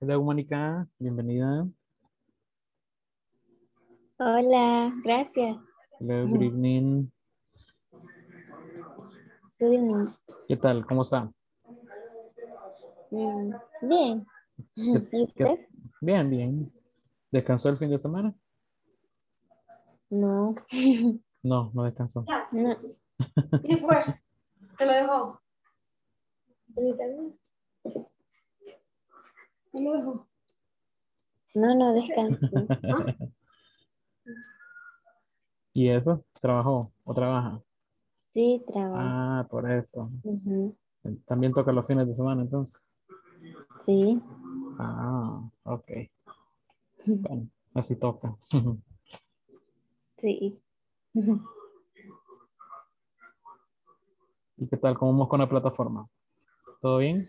Hello, Mónica. Bienvenida. Hola, gracias. Hello, good evening. Good evening. ¿Qué tal? ¿Cómo está? Mm, bien. ¿Y ¿Qué- usted? Bien, bien. ¿Descansó el fin de semana? No. No, no descansó. No. ¿Y fue? ¿Te lo dejó? No, no descansé. ¿Y eso? ¿Trabajó o trabaja? Sí, trabajo. Ah, por eso. También toca los fines de semana, entonces. Sí. Ah, ok. Bueno, así toca. Sí. ¿Y qué tal? ¿Cómo vamos con la plataforma? ¿Todo bien?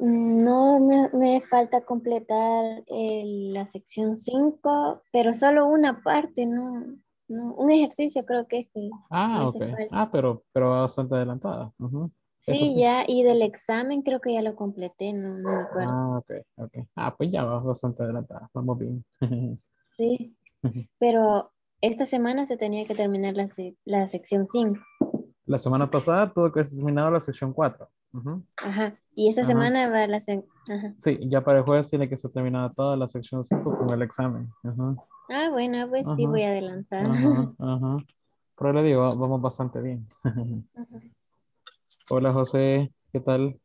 Mm, No, me, me falta completar el- la sección 5, pero solo una parte, no, no, un ejercicio creo que es que Ah, ok. Ah, pero, pero va bastante adelantada. Sí, sí. ya, y del examen creo que ya lo completé, no, no me acuerdo. Ah, ok, ok. Ah, pues ya va bastante adelantada. Vamos bien. Sí, pero esta semana se tenía que terminar la, la sección 5. La semana pasada tuve que terminar la sección 4. Ajá. Y esta Ajá. semana va la sección. Ajá. Sí, ya para el jueves tiene que ser terminada toda la sección 5 con el examen. Ajá, Ah, bueno, pues sí, voy a adelantar. ajá, ajá. Pero le digo, vamos bastante bien. Hola José, ¿qué tal?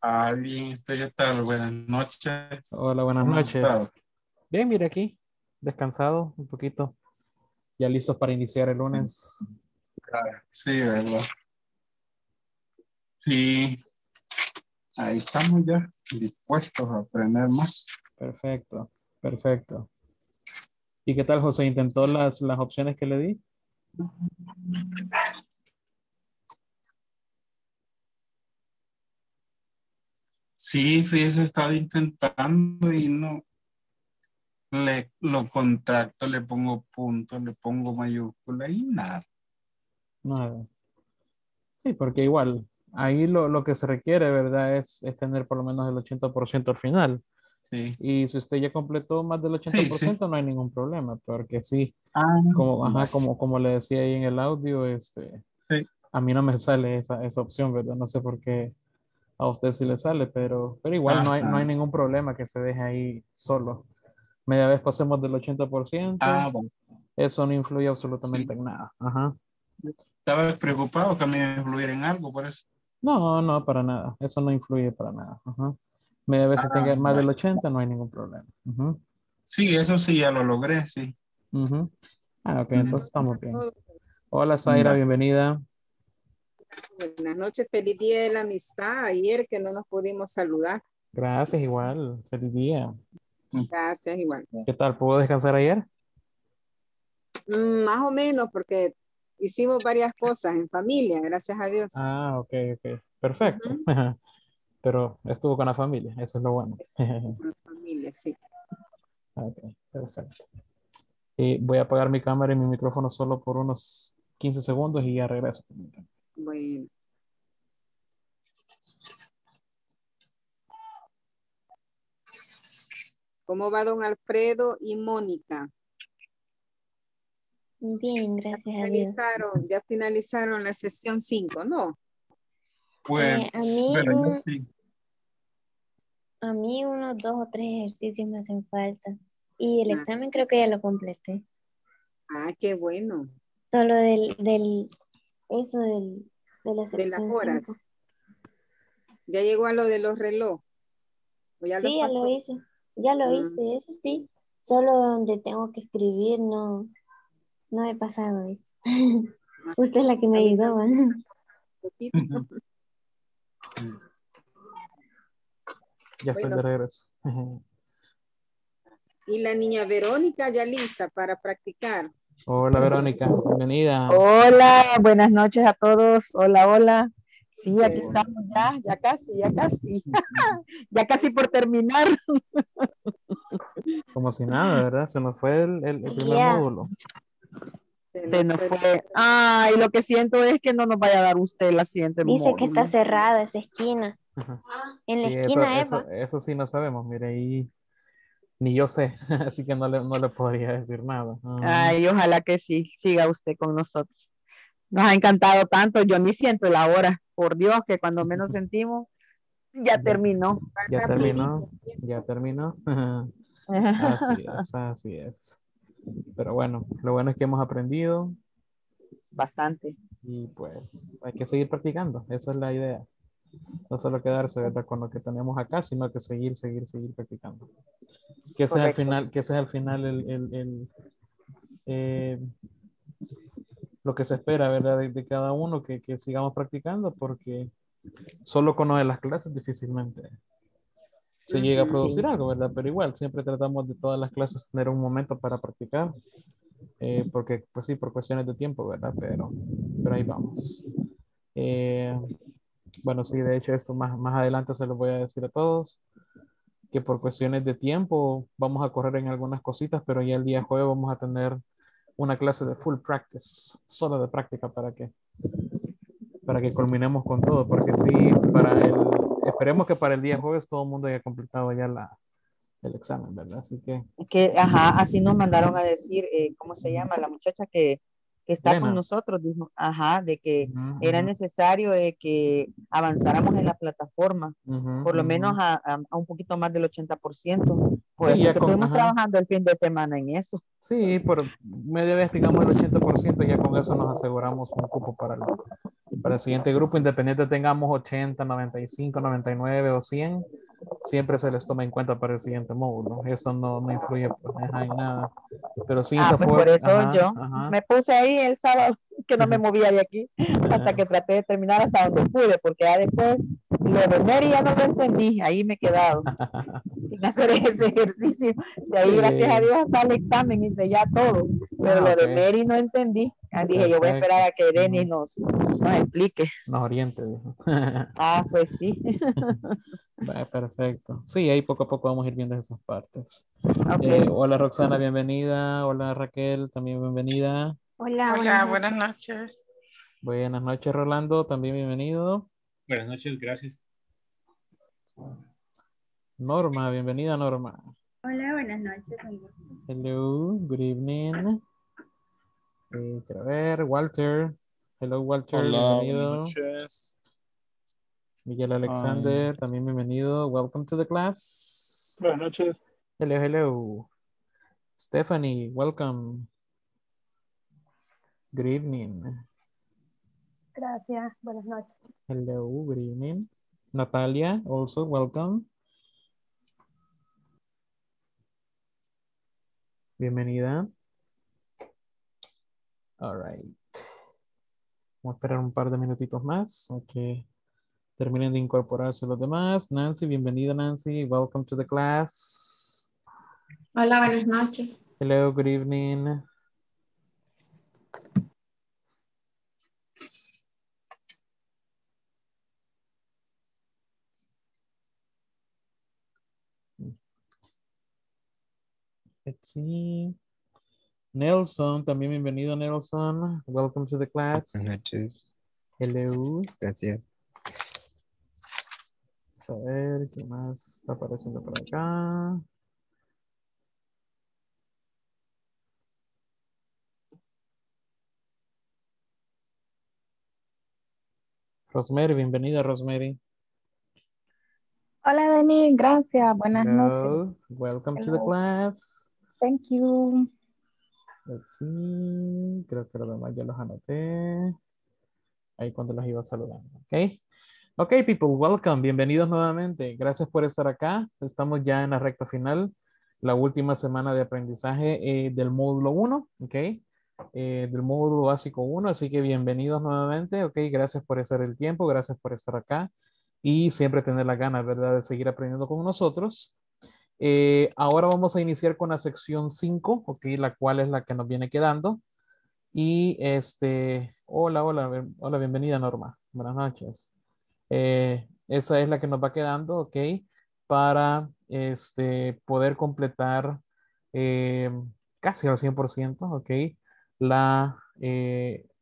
Ah, bien, ¿usted qué tal? Buenas noches. Hola, buenas ¿Cómo ha noches. Bien, mire aquí, descansado un poquito. Ya listos para iniciar el lunes. Sí, ¿verdad? Sí, ahí estamos ya dispuestos a aprender más. Perfecto, perfecto. ¿Y qué tal, José? ¿Intentó las, las opciones que le di? Sí, fíjese, estaba intentando y no. Le, lo contacto, le pongo punto, le pongo mayúscula y nada. Nada. Sí, porque igual, ahí lo, lo que se requiere, ¿verdad? Es, es tener por lo menos el 80% al final. Sí. Y si usted ya completó más del 80%, no hay ningún problema, porque sí, Ah, como, ajá, como, como le decía ahí en el audio, este, Sí. a mí no me sale esa, esa opción, ¿verdad? No sé por qué a usted sí le sale, pero, pero igual no hay, no hay ningún problema que se deje ahí solo. Media vez pasemos del 80%, Ah, bueno. eso no influye absolutamente Sí. en nada. Ajá. Estaba preocupado que me iba a influir en algo, por eso. No, no, para nada. Eso no influye para nada. Ajá. Media vez si Ah, tenga más del bueno. 80, no hay ningún problema. Sí, eso sí, ya lo logré, sí. ujú. Ah, ok, entonces estamos bien. Hola, Zaira, bienvenida. Buenas noches, feliz día de la amistad. Ayer que no nos pudimos saludar. Gracias, igual. Feliz día. Gracias, igual. ¿Qué tal? ¿Pudo descansar ayer? Mm, Más o menos, porque hicimos varias cosas en familia, gracias a Dios. Ah, ok, ok. Perfecto. Pero estuvo con la familia, eso es lo bueno. Con la familia, sí. Ok, perfecto. Y voy a apagar mi cámara y mi micrófono solo por unos 15 segundos y ya regreso. Bueno. ¿Cómo va don Alfredo y Mónica? Bien, gracias a Dios. Finalizaron, ya finalizaron la sesión 5, ¿no? Pues, Eh, a mí pero yo un- sí. A mí unos dos o tres ejercicios me hacen falta. Y el Ah. examen creo que ya lo completé. Ah, qué bueno. Solo del, del, eso del, de la De las horas. cinco. Ya llegó a lo de los relojes. ¿O ya Sí, lo ya lo hice. Ya lo Mm. hice, eso sí. Solo donde tengo que escribir, no, no he pasado eso. Usted es la que me ayudó. Ujú. Ya estoy de regreso. Y la niña Verónica ya lista para practicar. Hola, Verónica, bienvenida. Hola, buenas noches a todos. Hola, hola. Sí, aquí estamos ya, ya casi, ya casi. ya casi por terminar. Como si nada, ¿verdad? Se nos fue el, el- el primer módulo. Se nos fue-. Ay, lo que siento es que no nos vaya a dar usted la siguiente Dice que está cerrada esa esquina. En la Sí, esquina, eso, Eva. eso sí no sabemos, mire, ahí ni yo sé, así que no le, no le podría decir nada. Ah, Ay, ojalá que sí, siga usted con nosotros. Nos ha encantado tanto, yo ni siento la hora. Por Dios, que cuando menos sentimos, ya Ya. terminó. ya terminó, ya terminó. Así es, así es. Pero bueno, lo bueno es que hemos aprendido Bastante. y pues hay que seguir practicando, esa es la idea. No solo quedarse ¿verdad? con lo que tenemos acá, sino que seguir, seguir, seguir practicando. Que ese es al final, que ese es al final el, el- el, eh, lo que se espera, ¿verdad? De, de cada uno, que, que sigamos practicando, porque solo con lo de las clases difícilmente se llega a producir algo, ¿verdad? Pero igual, siempre tratamos de todas las clases tener un momento para practicar, eh, porque, pues sí, por cuestiones de tiempo, ¿verdad? Pero, pero ahí vamos. Eh, bueno, sí, de hecho, esto más, más adelante se lo voy a decir a todos, que por cuestiones de tiempo vamos a correr en algunas cositas, pero ya el día jueves vamos a tener una clase de full practice, solo de práctica para que, para que culminemos con todo, porque sí, para el, esperemos que para el día jueves todo el mundo haya completado ya la, el examen, ¿verdad? Así que, Que, ajá, así nos mandaron a decir, eh, ¿cómo se llama? La muchacha que, que está Elena. con nosotros, dijo, ajá, de que ujú, era ujú, necesario de que avanzáramos en la plataforma, ujú, por lo menos a, a- a un poquito más del 80%. Por Sí, estuvimos ajá. trabajando el fin de semana en eso. Sí, por media vez, digamos, el 80%, ya con eso nos aseguramos un cupo para el, para el siguiente grupo, independiente tengamos 80, 95, 99 o 100, siempre se les toma en cuenta para el siguiente módulo. Eso no, no influye pues, en nada. Pero sí, Ah, pues por eso ajá, yo ajá. me puse ahí el sábado que no me movía de aquí hasta que traté de terminar hasta donde pude, porque ya después lo de Mary ya no lo entendí, ahí me he quedado sin hacer ese ejercicio. De ahí, Sí. gracias a Dios, hasta el examen hice ya todo, pero Ah, lo de Mary no entendí. Ah, dije, yo voy a esperar a que Denis nos, nos explique. Nos oriente. dijo. Ah, pues sí. Perfecto. Sí, ahí poco a poco vamos a ir viendo esas partes. Eh, hola Roxana, bienvenida. Hola Raquel, también bienvenida. Hola, Hola, buenas noches. Buenas noches Rolando, también bienvenido. Buenas noches, gracias. Norma, bienvenida Norma. Hola, buenas noches. Hello, good evening. Eh, quiero ver, Walter. Hello, Walter, Hola, bienvenido. buenas noches. Miguel Alexander, también bienvenido. Welcome to the class. Buenas noches. Hello, hello. Stephanie, welcome. Good evening. Gracias, buenas noches. Hello, good evening. Natalia, also welcome. Bienvenida. All right. Vamos a esperar un par de minutitos más a que terminen de incorporarse los demás. Nancy, bienvenida Nancy. Welcome to the class. Hola, buenas noches. Hello, good evening. See. Nelson, también bienvenido Nelson. Welcome to the class. Buenas noches. Hello. Gracias. Vamos a ver qué más está apareciendo por acá. Rosemary, bienvenida Rosemary. Hola, Dani, gracias. Buenas noches. Hello. Welcome to the Hello. class. Thank you. Let's see. Creo que los demás ya los anoté. Ahí cuando los iba saludando. Ok. Ok, people, welcome. Bienvenidos nuevamente. Gracias por estar acá. Estamos ya en la recta final. La última semana de aprendizaje eh, del módulo 1. Ok. Eh, del módulo básico 1. Así que bienvenidos nuevamente. Ok. Gracias por hacer el tiempo. Gracias por estar acá. Y siempre tener la ganas, ¿verdad? De seguir aprendiendo con nosotros. Eh, ahora vamos a iniciar con la sección 5, ok, la cual es la que nos viene quedando. Y este, hola, hola, hola, bienvenida Norma. Buenas noches. Eh, esa es la que nos va quedando, ok, para este, poder completar eh, casi al 100%, ok, la,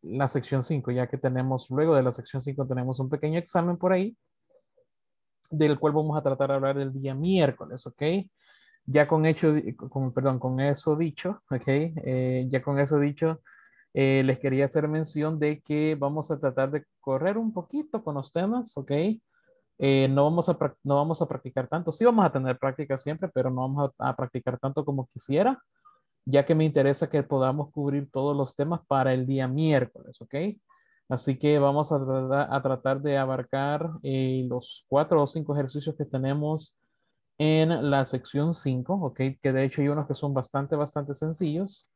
la sección 5, ya que tenemos, luego de la sección 5 tenemos un pequeño examen por ahí del cual vamos a tratar de hablar el día miércoles, ¿ok? Ya con hecho, perdón, con eso dicho, ¿ok? Eh, ya con eso dicho, eh, les quería hacer mención de que vamos a tratar de correr un poquito con los temas, ¿ok? Eh, no, vamos a, no vamos a practicar tanto, sí vamos a tener práctica siempre, pero no vamos a practicar tanto como quisiera, ya que me interesa que podamos cubrir todos los temas para el día miércoles, ¿ok? Así que vamos a, tratar de abarcar eh, los cuatro o cinco ejercicios que tenemos en la sección 5, ¿ok? Que de hecho hay unos que son bastante, bastante sencillos.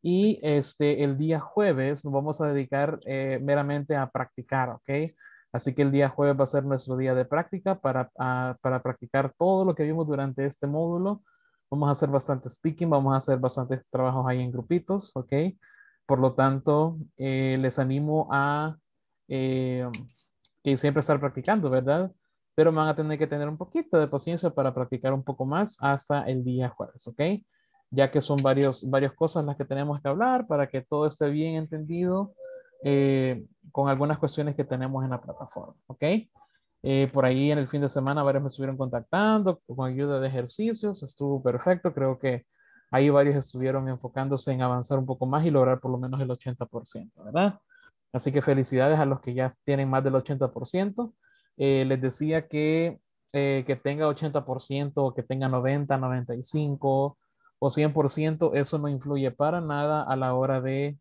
Y este, el día jueves nos vamos a dedicar eh, meramente a practicar, ¿ok? Así que el día jueves va a ser nuestro día de práctica para, para practicar todo lo que vimos durante este módulo. Vamos a hacer bastante speaking, vamos a hacer bastantes trabajos ahí en grupitos, ¿ok? Por lo tanto, eh, les animo a eh, que siempre estar practicando, ¿verdad? Pero van a tener que tener un poquito de paciencia para practicar un poco más hasta el día jueves, ¿ok? Ya que son varios, varias cosas las que tenemos que hablar para que todo esté bien entendido eh, con algunas cuestiones que tenemos en la plataforma, ¿ok? por ahí en el fin de semana varios me estuvieron contactando con ayuda de ejercicios, estuvo perfecto, creo que ahí varios estuvieron enfocándose en avanzar un poco más y lograr por lo menos el 80%, ¿verdad? Así que felicidades a los que ya tienen más del 80%. Eh, les decía que eh, que tenga 80% o que tenga 90, 95 o 100%, eso no influye para nada a la hora de,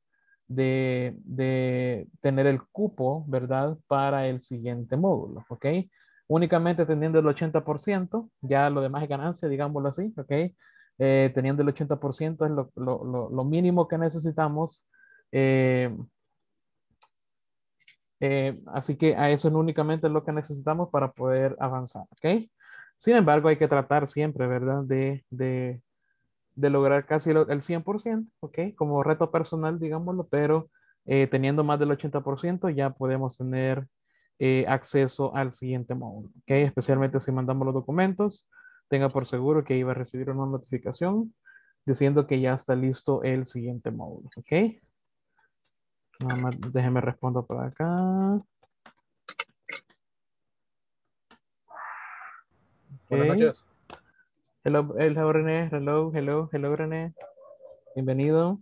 de, de tener el cupo, ¿verdad? Para el siguiente módulo, ¿ok? Únicamente teniendo el 80%, ya lo demás es ganancia, digámoslo así, ¿ok? Eh, teniendo el 80% es lo, lo, lo, mínimo que necesitamos. Eh, eh, así que a eso es únicamente lo que necesitamos para poder avanzar, ¿ok? Sin embargo, hay que tratar siempre, ¿verdad? De, de, de lograr casi el, 100%, ¿ok? Como reto personal, digámoslo, pero teniendo más del 80% ya podemos tener acceso al siguiente módulo, ¿ok? Especialmente si mandamos los documentos tenga por seguro que iba a recibir una notificación diciendo que ya está listo el siguiente módulo, ¿ok? Nada más déjeme responder por acá. Buenas noches. Hello, hello René, hello, hello, hello René. Bienvenido.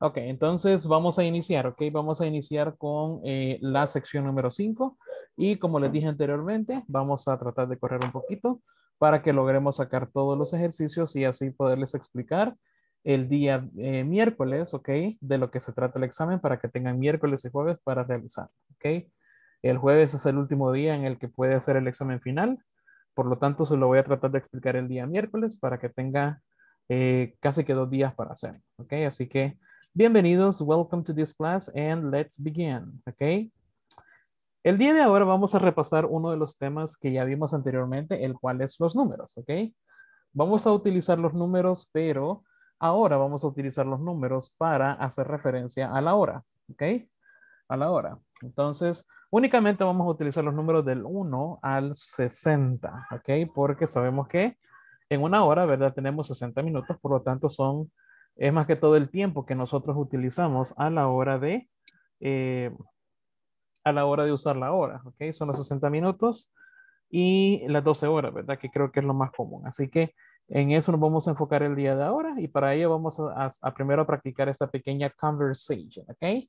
Ok, entonces vamos a iniciar, ok, vamos a iniciar con eh, la sección número 5 y como les dije anteriormente, vamos a tratar de correr un poquito para que logremos sacar todos los ejercicios y así poderles explicar el día eh, miércoles, ¿ok? De lo que se trata el examen para que tengan miércoles y jueves para realizar, ¿ok? El jueves es el último día en el que puede hacer el examen final, por lo tanto se lo voy a tratar de explicar el día miércoles para que tenga eh, casi que dos días para hacer, ¿ok? Así que bienvenidos, welcome to this class and let's begin, ¿ok? El día de ahora vamos a repasar uno de los temas que ya vimos anteriormente, el cual es los números, ¿ok? Vamos a utilizar los números, pero ahora vamos a utilizar los números para hacer referencia a la hora, ¿ok? A la hora. Entonces, únicamente vamos a utilizar los números del 1 al 60, ¿ok? Porque sabemos que en una hora, ¿verdad? Tenemos 60 minutos, por lo tanto son, es más que todo el tiempo que nosotros utilizamos a la hora de... Eh, a la hora de usar la hora, ¿ok? Son los 60 minutos y las 12 horas, ¿verdad? Que creo que es lo más común. Así que en eso nos vamos a enfocar el día de ahora y para ello vamos a, primero a practicar esta pequeña conversation, ¿ok?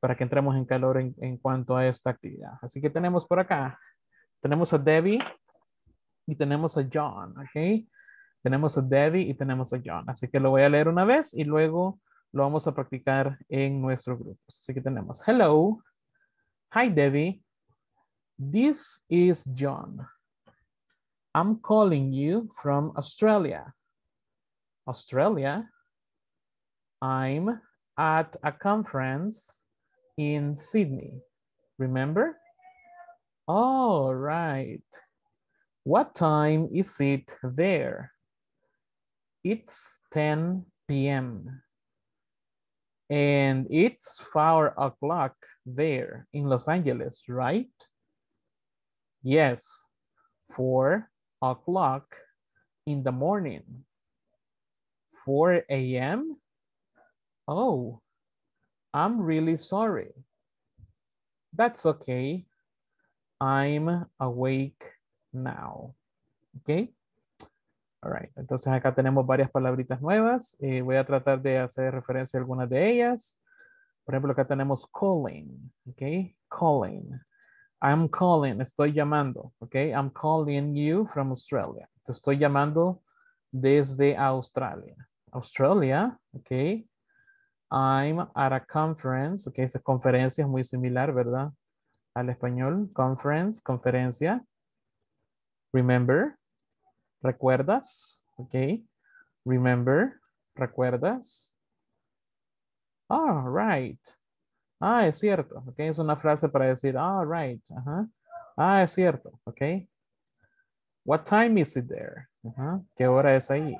Para que entremos en calor en, en cuanto a esta actividad. Así que tenemos por acá, tenemos a Debbie y tenemos a John, ¿ok? Tenemos a Debbie y tenemos a John. Así que lo voy a leer una vez y luego lo vamos a practicar en nuestro grupo. Así que tenemos, hello, Hi, Debbie. This is John. I'm calling you from Australia. Australia? I'm at a conference in Sydney. Remember? All right. What time is it there? It's 10 p.m. And it's four o'clock there in Los Angeles, right? Yes, four o'clock in the morning. 4 a.m.? Oh, I'm really sorry. That's okay. I'm awake now. ¿Ok? All right. Entonces acá tenemos varias palabritas nuevas. Eh, voy a tratar de hacer referencia a algunas de ellas. Por ejemplo, acá tenemos calling. ¿Ok? Calling. I'm calling. Estoy llamando. ¿Ok? I'm calling you from Australia. Te estoy llamando desde Australia. Australia. ¿Ok? I'm at a conference. Ok, esa conferencia es muy similar, ¿verdad? Al español. Conference, conferencia. Remember. ¿Recuerdas? Ok. Remember. ¿Recuerdas? Ah, right. Ah, es cierto. Ok, es una frase para decir, ah, right. Ajá. Ah, es cierto. Ok. What time is it there? Ajá. ¿Qué hora es ahí?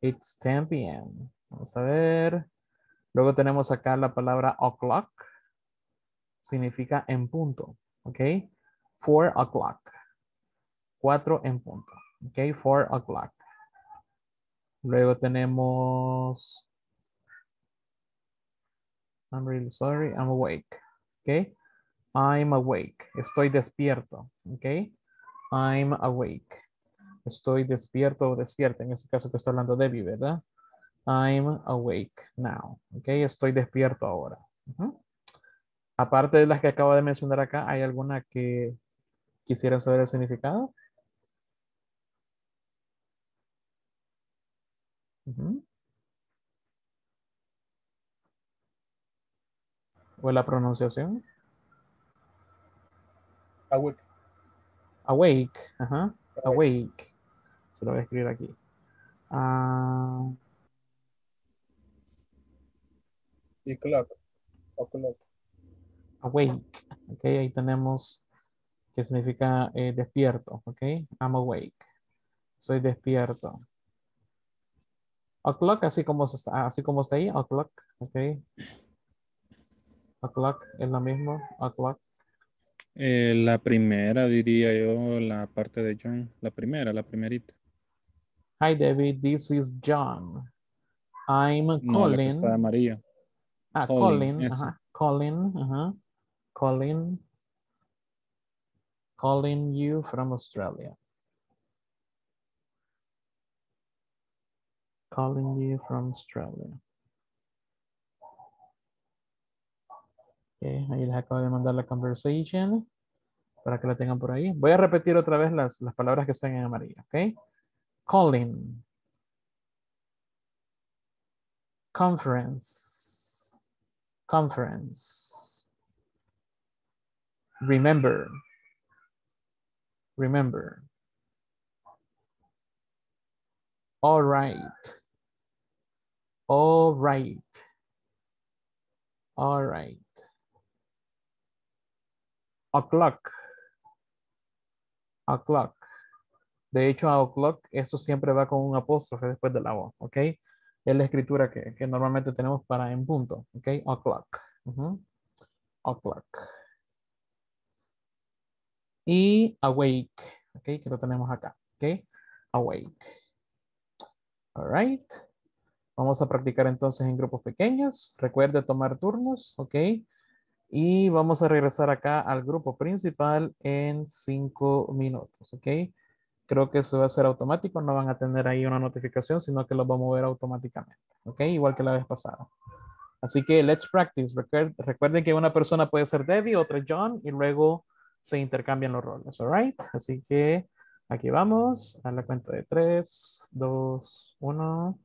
It's 10 p.m. Vamos a ver. Luego tenemos acá la palabra o'clock. Significa en punto. ¿Ok? Four o'clock. Cuatro en punto. ¿Ok? Four o'clock. Luego tenemos... I'm really sorry. I'm awake. ¿Ok? I'm awake. Estoy despierto. ¿Ok? I'm awake. Estoy despierto o despierta. En este caso que está hablando Debbie, ¿verdad? I'm awake now. Ok, estoy despierto ahora. Aparte de las que acabo de mencionar acá, ¿hay alguna que quisiera saber el significado? ¿O la pronunciación? Awake. Awake. Ajá. Awake. Se lo voy a escribir aquí. Ah... Y clock. O clock. Awake. Ok, ahí tenemos que significa eh, despierto. Ok, I'm awake. Soy despierto. O'clock, así como, así como está ahí. O'clock. Ok. O'clock es mismo. O'clock. Eh, la primera, diría yo, la parte de John. La primera, la primerita. Hi, David. This is John. I'm. No, la que está amarilla. Ah, Colin, Colin, ajá, Colin, ajá, Colin, calling you from Australia. Calling you from Australia. Ahí les acabo de mandar la conversation para que la tengan por ahí. Voy a repetir otra vez las, las palabras que están en amarillo, ¿ok? Calling. Conference conference. Remember. Remember. All right. All right. All right. O'clock. O'clock. De hecho, a o'clock, esto siempre va con un apóstrofe después de la O, ¿ok? es la escritura que, que, normalmente tenemos para en punto. Ok, o'clock. O'clock. Y awake. Ok, que lo tenemos acá. Ok, awake. All right. Vamos a practicar entonces en grupos pequeños. Recuerde tomar turnos. Ok. Y vamos a regresar acá al grupo principal en cinco minutos. Ok creo que eso va a ser automático, no van a tener ahí una notificación, sino que lo va a mover automáticamente, ¿ok? Igual que la vez pasada. Así que let's practice. Recuerden que una persona puede ser Debbie, otra John, y luego se intercambian los roles, all right? Así que aquí vamos a la cuenta de 3, 2, 1.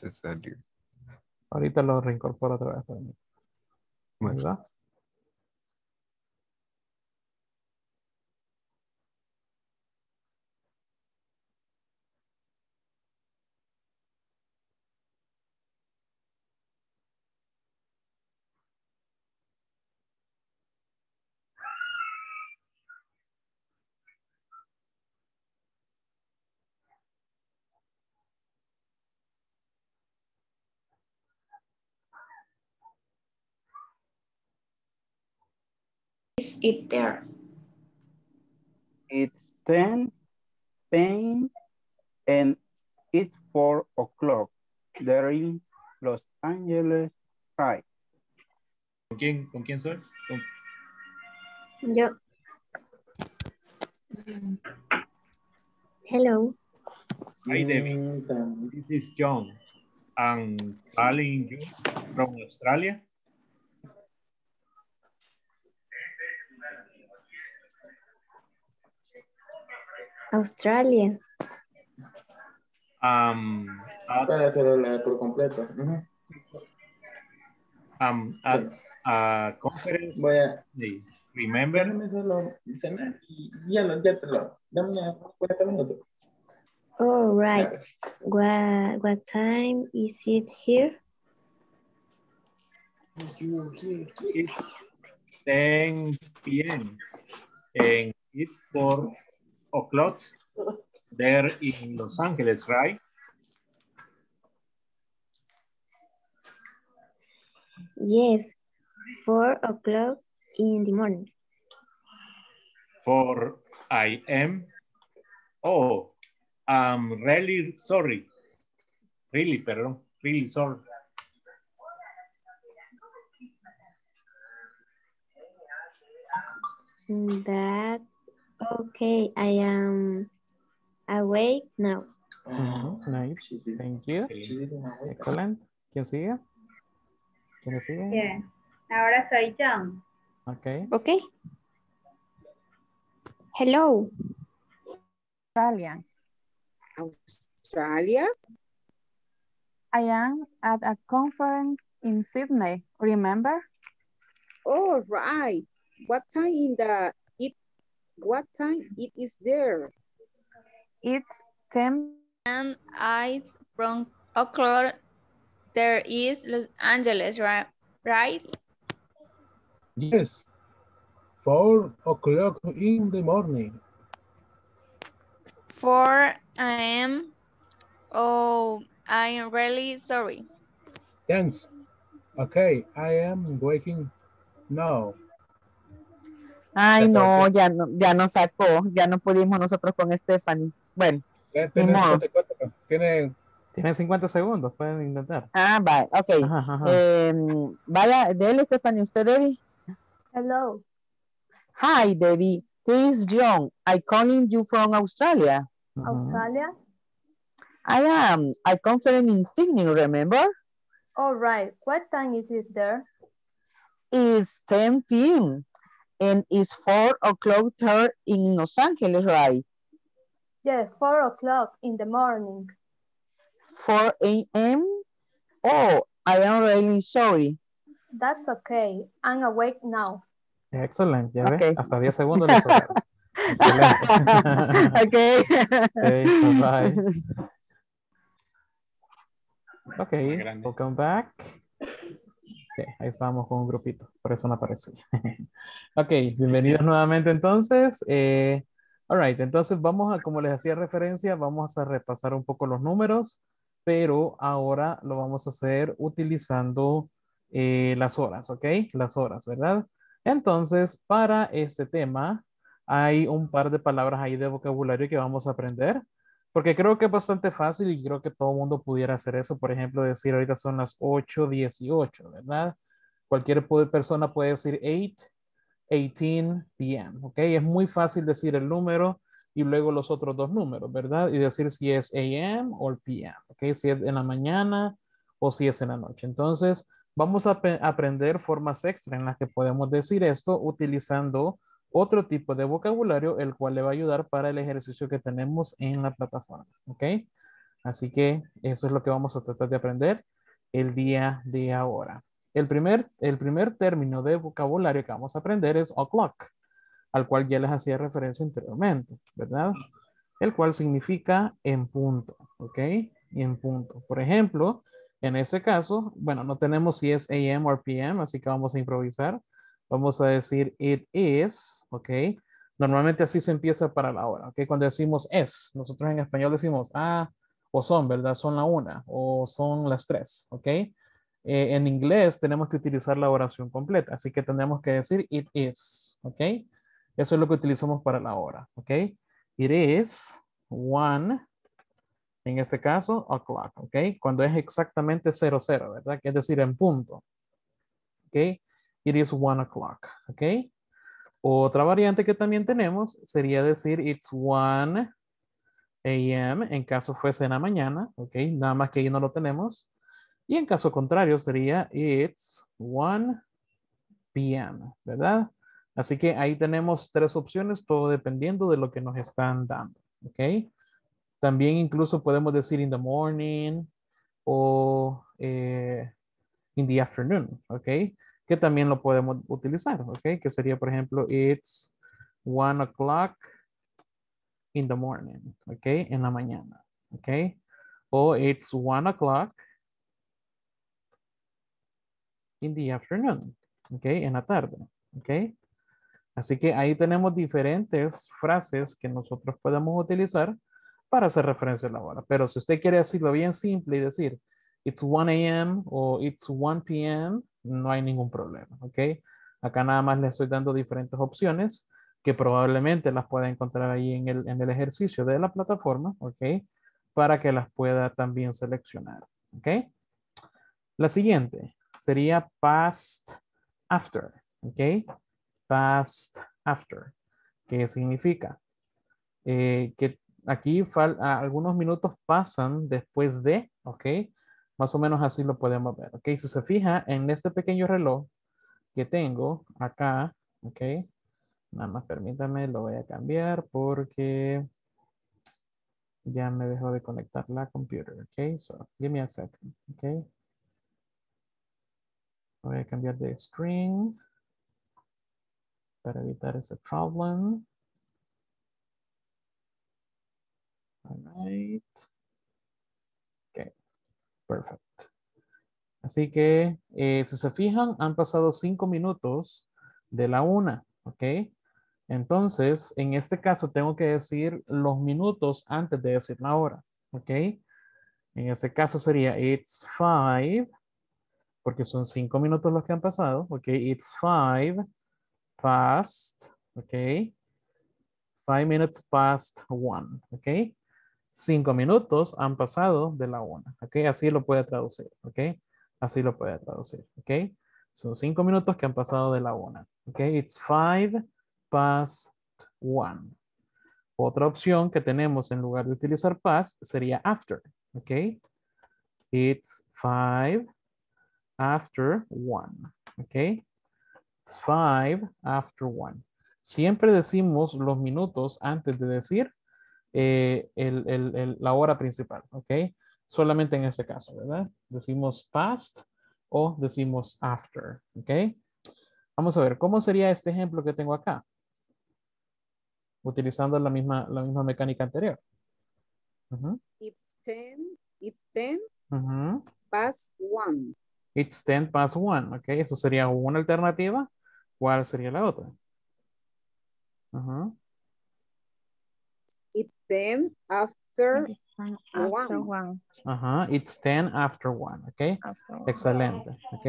Se salió. Ahorita lo reincorporo otra vez. ¿Verdad? Is it there? It's 10 p.m. and it's 4 o'clock. They're in Los Angeles, right? ¿Con quién, con quién soy? Con- Yo. Hello. Hi, mm, David. This is John. I'm calling you from Australia. Australia. Um, at, Puede hacerlo por completo. Um, at a conference Voy a... day. Remember? Déjame solo cenar y ya, lo, ya te lo... Dame unos 40 minutos. All right. What, what time is it here? It's 10 p.m. and it's 4 o'clock there in Los Angeles, right? Yes. Four o'clock in the morning. 4 I am. Oh, I'm really sorry. Really, perdón. Really sorry. That's okay. I am awake now. Ujú, Nice. Thank you. Excellent. ¿Quién sigue? ¿Quién sigue? Bien. Ahora soy John. Ok. Okay. Hello. Australia. Australia? I am at a conference in Sydney, remember? Oh, right. What time in the, it, what time it is there? It's 10 And I from o'clock there is Los Angeles, right? Right? Yes. Four o'clock in the morning. 4 a.m. Oh, I'm really sorry. Thanks. Okay, I am waking now. Ay, Ya no, ya no, ya nos sacó, ya no pudimos nosotros con Stephanie. Bueno, Ya ni tiene modo. 54, Tiene Tienen 50 segundos, pueden intentar. Ah, va, ok. Ajá, ajá. Em, vaya, dele, Stephanie, usted, Debbie. Hello. Hi, Debbie. This is John. I calling you from Australia. Australia? I am. I conference in Sydney, remember? All right. What time is it there? It's 10 p.m. and it's 4 o'clock here in Los Angeles, right? Yes, four o'clock in the morning. 4 a.m. Oh, I am really sorry. That's okay. I'm awake now. Excellent. ya Ok. ves. Hasta 10 segundos le sobraron. Excelente. okay. Okay, bye. Ok, welcome back. Ok, ahí estábamos con un grupito, por eso no aparecía. ok, bienvenidos nuevamente entonces. Eh, all right, entonces vamos a, como les hacía referencia, vamos a repasar un poco los números, pero ahora lo vamos a hacer utilizando eh, las horas, ¿ok? Las horas, ¿verdad? Entonces, para este tema, hay un par de palabras ahí de vocabulario que vamos a aprender, porque creo que es bastante fácil y creo que todo el mundo pudiera hacer eso. Por ejemplo, decir ahorita son las 8.18, ¿verdad? Cualquier persona puede decir 8, 18 p.m., ¿ok? Es muy fácil decir el número y luego los otros dos números, ¿verdad? Y decir si es AM o PM, ¿ok? Si es en la mañana o si es en la noche. Entonces, vamos a aprender formas extra en las que podemos decir esto utilizando otro tipo de vocabulario, el cual le va a ayudar para el ejercicio que tenemos en la plataforma, ¿ok? Así que eso es lo que vamos a tratar de aprender el día de ahora. El primer, el primer término de vocabulario que vamos a aprender es o'clock, al cual ya les hacía referencia anteriormente, ¿verdad? El cual significa en punto, ¿ok? En punto. Por ejemplo, en ese caso, bueno, no tenemos si es AM o PM, así que vamos a improvisar. Vamos a decir it is, ¿ok? Normalmente así se empieza para la hora, ¿ok? Cuando decimos es, nosotros en español decimos ah, o son, ¿verdad? Son la una o son las tres, ¿ok? eh, en inglés tenemos que utilizar la oración completa, así que tenemos que decir it is, ¿ok? Eso es lo que utilizamos para la hora, ¿ok? It is one, en este caso, o'clock, ¿ok? Cuando es exactamente 00, ¿verdad? Que es decir, en punto, ¿ok? It is one o'clock, ¿ok? Otra variante que también tenemos sería decir it's one a.m. en caso fuese en la mañana, ¿ok? Nada más que ahí no lo tenemos. Y en caso contrario sería it's 1 p.m., ¿verdad? Así que ahí tenemos tres opciones, todo dependiendo de lo que nos están dando, ¿ok? También incluso podemos decir in the morning o eh, in the afternoon, ¿ok? Que también lo podemos utilizar, ¿ok? Que sería, por ejemplo, it's 1 o'clock in the morning, ¿ok? En la mañana, ¿ok? O it's 1 o'clock in the afternoon, ¿ok? En la tarde, ¿ok? Así que ahí tenemos diferentes frases que nosotros podemos utilizar para hacer referencia a la hora. Pero si usted quiere decirlo bien simple y decir it's 1 a.m. o it's 1 p.m., no hay ningún problema, ¿ok? Acá nada más le estoy dando diferentes opciones que probablemente las pueda encontrar ahí en el, en el ejercicio de la plataforma, ¿ok? Para que las pueda también seleccionar, ¿ok? La siguiente sería past after, ¿ok? Past after, ¿qué significa? Eh, que aquí algunos minutos pasan después de, ¿ok? Más o menos así lo podemos ver, ¿ok? Si se fija en este pequeño reloj que tengo acá, ¿ok? Nada más permítame, lo voy a cambiar porque ya me dejó de conectar la computer, ¿ok? So, give me a second, ¿ok? Voy a cambiar de screen para evitar ese problem. All right. Ok, perfect. Así que, eh, si se fijan, han pasado cinco minutos de la una, ¿ok? Entonces, en este caso, tengo que decir los minutos antes de decir la hora, ¿ok? En este caso sería, it's five porque son cinco minutos los que han pasado, ok, it's five past, ok, five minutes past one, ok, cinco minutos han pasado de la una, ok, así lo puede traducir, ok, así lo puede traducir, ok, son cinco minutos que han pasado de la una, ok, it's five past one. Otra opción que tenemos en lugar de utilizar past sería after, ok, it's five after one. ¿Ok? It's five after one. Siempre decimos los minutos antes de decir eh, la hora principal. ¿Ok? Solamente en este caso, ¿verdad? Decimos past o decimos after. ¿Ok? Vamos a ver, ¿cómo sería este ejemplo que tengo acá? Utilizando la misma, la misma mecánica anterior. It's ten, it's ten past one. It's 10 past 1. Ok, eso sería una alternativa. ¿Cuál sería la otra? It's 10 after, after one. Ajá, it's 10 after 1. Ok, excelente. Ok,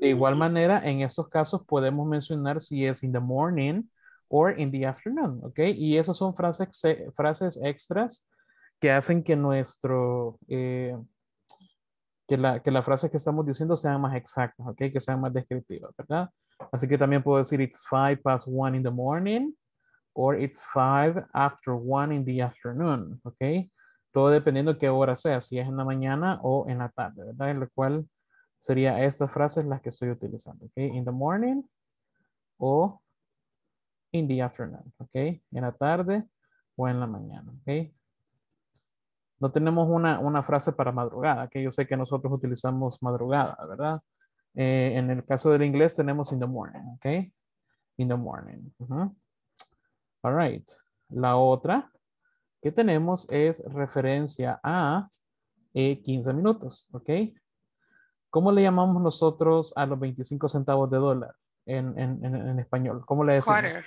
de igual manera, en estos casos podemos mencionar si es in the morning or in the afternoon. Ok, y esas son frases, frases extras que hacen que nuestro... Eh, que la, que frase que estamos diciendo sean más exactas, ¿ok? Que sean más descriptivas, ¿verdad? Así que también puedo decir it's five past one in the morning or it's five after one in the afternoon, ¿ok? Todo dependiendo de qué hora sea, si es en la mañana o en la tarde, ¿verdad? En lo cual sería estas frases las que estoy utilizando, ¿ok? In the morning o in the afternoon, ¿ok? En la tarde o en la mañana, ¿ok? No tenemos una, frase para madrugada, que yo sé que nosotros utilizamos madrugada, ¿verdad? Eh, en el caso del inglés tenemos in the morning, ¿ok? In the morning. All right. La otra que tenemos es referencia a 15 eh, minutos, ¿ok? ¿Cómo le llamamos nosotros a los 25 centavos de dólar en, español? ¿Cómo le decimos? Quarter.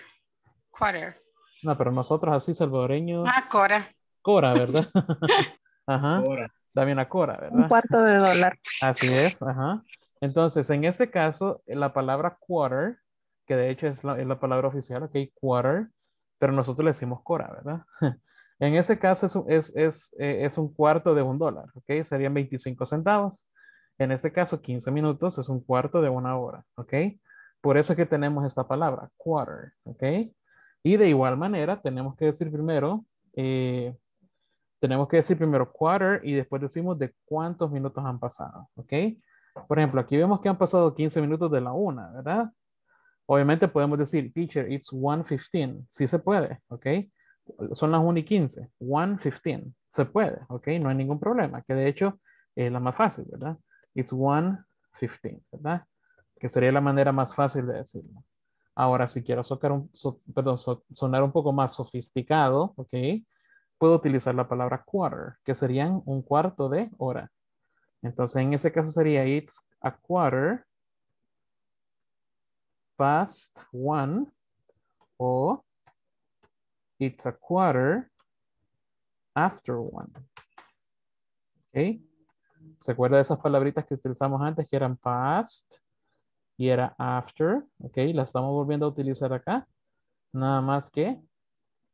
Quarter. No, pero nosotros así salvadoreños. Ah, cora. Cora, ¿verdad? Ajá. También a Cora, ¿verdad? Un cuarto de dólar. Así es, ajá. Entonces, en este caso, la palabra quarter, que de hecho es la, es la palabra oficial, ok, quarter, pero nosotros le decimos Cora, ¿verdad? En ese caso es, es, es, eh, es un cuarto de un dólar, ¿ok? Serían 25 centavos. En este caso, 15 minutos es un cuarto de una hora, ¿ok? Por eso es que tenemos esta palabra, quarter, ¿ok? Y de igual manera, tenemos que decir primero, eh, tenemos que decir primero quarter y después decimos de cuántos minutos han pasado, ¿ok? Por ejemplo, aquí vemos que han pasado 15 minutos de la una, ¿verdad? Obviamente podemos decir, teacher, it's 1.15. Sí se puede, ¿ok? Son las 1 y 15. 1.15. Se puede, ¿ok? No hay ningún problema. Que de hecho es la más fácil, ¿verdad? It's 1.15, ¿verdad? Que sería la manera más fácil de decirlo. Ahora, si quiero sonar un poco más sofisticado, ¿ok? Puedo utilizar la palabra quarter, que serían un cuarto de hora. Entonces, en ese caso sería it's a quarter past one o it's a quarter after one. ¿Ok? ¿Se acuerda de esas palabritas que utilizamos antes que eran past y era after? ¿Ok? La estamos volviendo a utilizar acá. Nada más que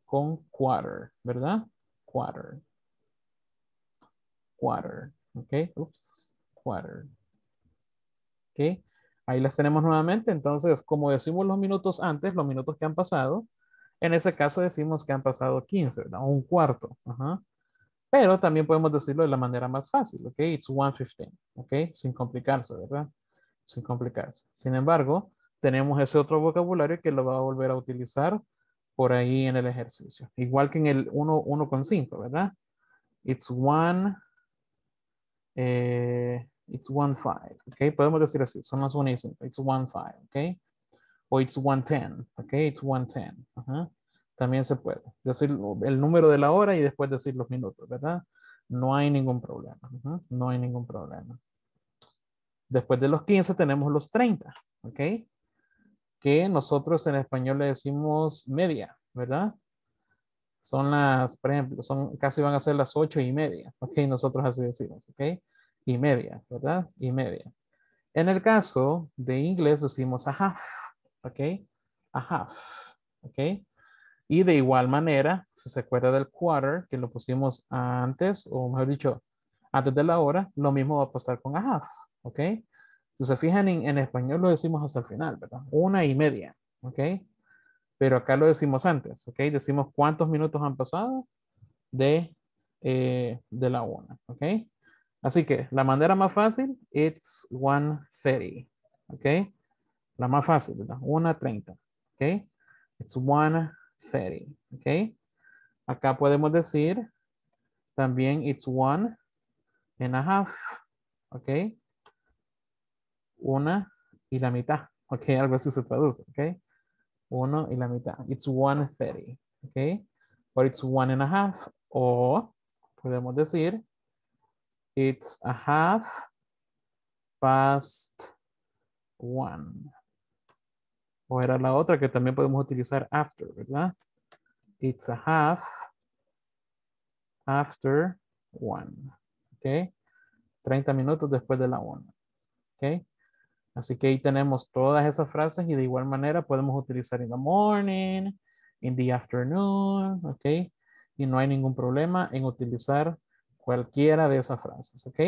con quarter, ¿verdad? Quarter. Quarter. ¿Ok? Ups. Quarter. ¿Ok? Ahí las tenemos nuevamente. Entonces, como decimos los minutos antes, los minutos que han pasado, en ese caso decimos que han pasado 15, ¿verdad? Un cuarto. Ajá. Pero también podemos decirlo de la manera más fácil, ¿ok? It's 1.15, ¿ok? Sin complicarse, ¿verdad? Sin complicarse. Sin embargo, tenemos ese otro vocabulario que lo va a volver a utilizar por ahí en el ejercicio. Igual que en el 1.5, ¿verdad? It's one, eh, it's one five, ¿ok? Podemos decir así, son las 1 y 5, it's one five, ¿ok? O it's 110, ¿ok? It's 110, ajá. También se puede decir el número de la hora y después decir los minutos, ¿verdad? No hay ningún problema, no hay ningún problema. Después de los 15 tenemos los 30, ¿ok? Que nosotros en español le decimos media, ¿verdad? Son las, por ejemplo, son casi van a ser las ocho y media, ¿ok? Nosotros así decimos, ¿ok? Y media, ¿verdad? Y media. En el caso de inglés decimos a half, ¿ok? A half, ¿ok? Y de igual manera, si se acuerda del quarter, que lo pusimos antes, o mejor dicho, antes de la hora, lo mismo va a pasar con a half, ¿ok? Si se fijan en, en español lo decimos hasta el final, ¿verdad? Una y media, ¿ok? Pero acá lo decimos antes, ¿ok? Decimos cuántos minutos han pasado de, eh, de la una, ¿ok? Así que la manera más fácil, it's 1.30, ¿ok? La más fácil, ¿verdad? 1.30, ¿ok? It's 1.30, ¿ok? Acá podemos decir también it's one and a half, ¿ok? Una y la mitad, ¿ok? Algo así se traduce, ¿ok? Uno y la mitad. It's 1.30, ¿ok? Or it's one and a half, o podemos decir it's a half past one. O era la otra que también podemos utilizar after, ¿verdad? It's a half after one. ¿Ok? 30 minutos después de la una. ¿Ok? Así que ahí tenemos todas esas frases y de igual manera podemos utilizar in the morning, in the afternoon, ¿ok? Y no hay ningún problema en utilizar cualquiera de esas frases, ¿ok?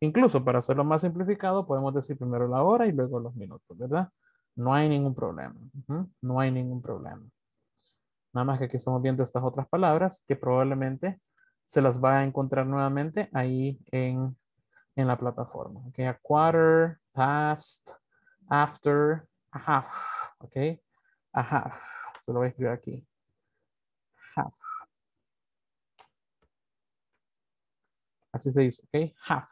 Incluso para hacerlo más simplificado podemos decir primero la hora y luego los minutos, ¿verdad? No hay ningún problema. No hay ningún problema. Nada más que aquí estamos viendo estas otras palabras que probablemente se las va a encontrar nuevamente ahí en, en la plataforma. Ok, a quarter, past, after, a half. Ok, a half. Se lo voy a escribir aquí. Half. Así se dice, ok, half.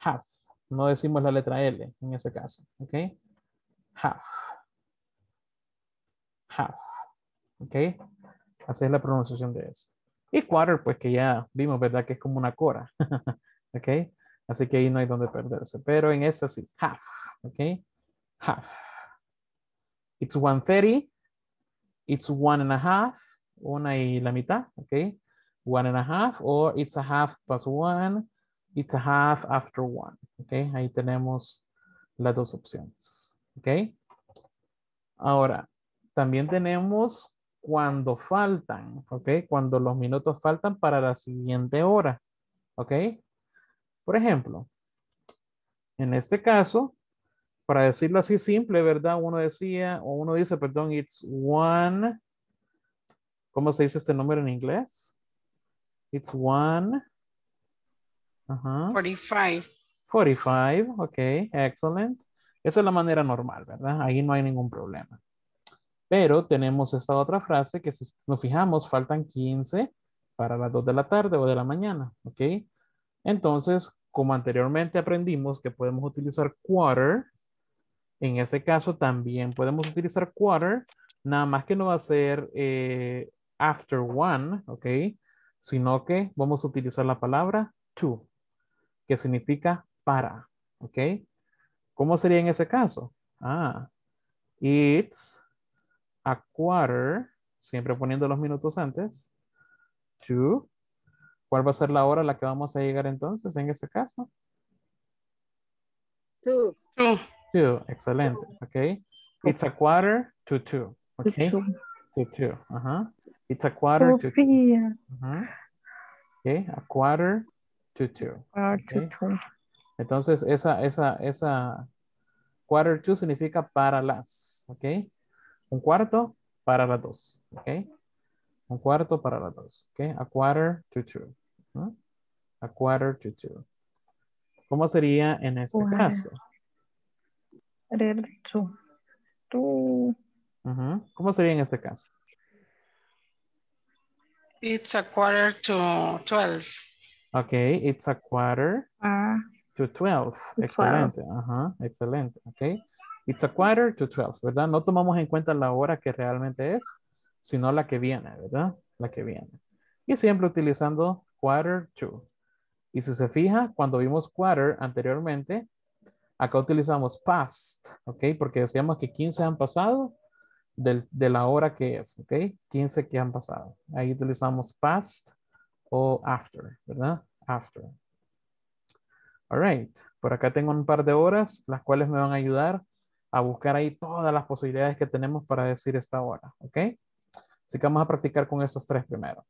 Half. No decimos la letra L en ese caso, ok. Half. Half. ¿Ok? Así es la pronunciación de eso. Y quarter, pues que ya vimos, ¿verdad? Que es como una cora. ¿Ok? Así que ahí no hay donde perderse. Pero en esa sí, half. ¿Ok? Half. It's 1.30. It's one and a half. Una y la mitad. ¿Ok? One and a half, or it's a half past one, it's a half after one. Ok, ahí tenemos las dos opciones. Ok. Ahora, también tenemos cuando faltan, ¿ok? Cuando los minutos faltan para la siguiente hora, ¿ok? Por ejemplo, en este caso, para decirlo así simple, ¿verdad? Uno decía, o uno dice, perdón, it's one, ¿cómo se dice este número en inglés? It's one. Ajá. 45. 45, ok, excellent. Esa es la manera normal, ¿verdad? Ahí no hay ningún problema. Pero tenemos esta otra frase que si nos fijamos, faltan 15 para las 2 de la tarde o de la mañana, ¿ok? Entonces, como anteriormente aprendimos que podemos utilizar quarter, en ese caso también podemos utilizar quarter, nada más que no va a ser eh, after one, ¿ok? Sino que vamos a utilizar la palabra to, que significa para, ¿ok? ¿Cómo sería en ese caso? Ah, it's a quarter, siempre poniendo los minutos antes, to, ¿cuál va a ser la hora a la que vamos a llegar entonces en este caso? Two. Two. Excelente, ok. It's a quarter to two, ok. Two. To two, ajá. It's a quarter to two. Sofía. Ajá. Ok, a quarter to two. Quarter to ok. two. Entonces, esa, esa, esa quarter to significa para las, ¿ok? Un cuarto para las dos, ¿ok? Un cuarto para las dos, ¿ok? A quarter to two. ¿no? A quarter to two. ¿Cómo sería en este caso? Quarter to two. ¿Cómo sería en este caso? It's a quarter to 12. Ok, it's a quarter Ah, to 12. To Excelente, ajá, excelente, ok. It's a quarter to 12, ¿verdad? No tomamos en cuenta la hora que realmente es, sino la que viene, ¿verdad? La que viene. Y siempre utilizando quarter to. Y si se fija, cuando vimos quarter anteriormente, acá utilizamos past, ¿ok? Porque decíamos que 15 han pasado del- de la hora que es, ¿ok? 15 que han pasado. Ahí utilizamos past o after, ¿verdad? After. All right. Por acá tengo un par de horas, las cuales me van a ayudar a buscar ahí todas las posibilidades que tenemos para decir esta hora, ¿ok? Así que vamos a practicar con estos tres primero.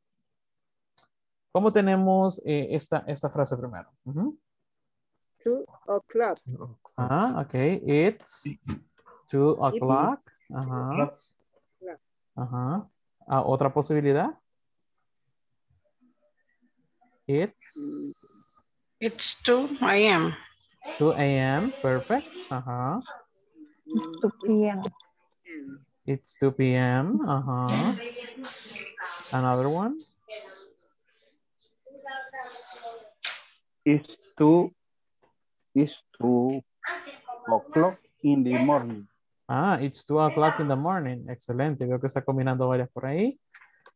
¿Cómo tenemos eh, esta, esta frase primero? Two o'clock. Ajá, ok. It's two o'clock. Ajá. Ajá. Ah, Otra posibilidad. It's It's 2 a.m. 2 a.m. Perfect. Ajá. it's 2 p.m. It's 2 p.m. Uh-huh. Another one. It's two, it's two o'clock in the morning. Ah, it's 2 o'clock in the morning. Excelente. Veo que está combinando varias por ahí.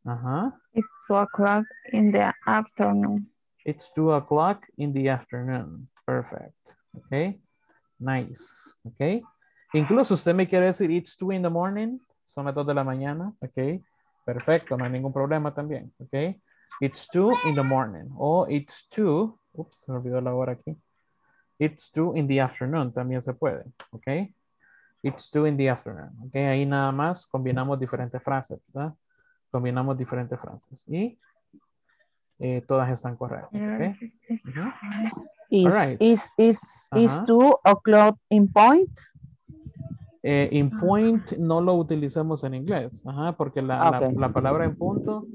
Ajá. It's 2 o'clock in the afternoon. It's 2 o'clock in the afternoon. Perfect. Okay. Nice. Okay. Incluso usted me quiere decir it's 2 in the morning. Son las 2 de la mañana. Ok. Perfecto. No hay ningún problema también. Ok. It's 2 in the morning. O it's 2. Ups, se me olvidó la hora aquí. It's 2 in the afternoon. También se puede. Ok. It's 2 in the afternoon. Ok. Ahí nada más combinamos diferentes frases. ¿verdad? Combinamos diferentes frases. Y eh, todas están correctas. Ok. Ujú. Is, Alright. is, is, is Ajá. 2 o'clock in point? Eh, in point no lo utilizamos en inglés, ajá, porque la, la- Ok. la palabra en punto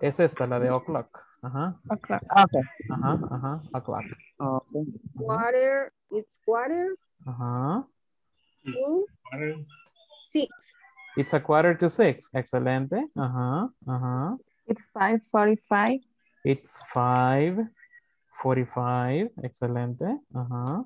es esta, la de o'clock. Ajá, O'clock. Okay. ajá, ajá, o'clock. Okay. Quarter, it's quarter Ajá. To six. It's a quarter to six. Excelente. Ajá, ajá. It's 5.45. It's five forty-five. Excelente. Ajá.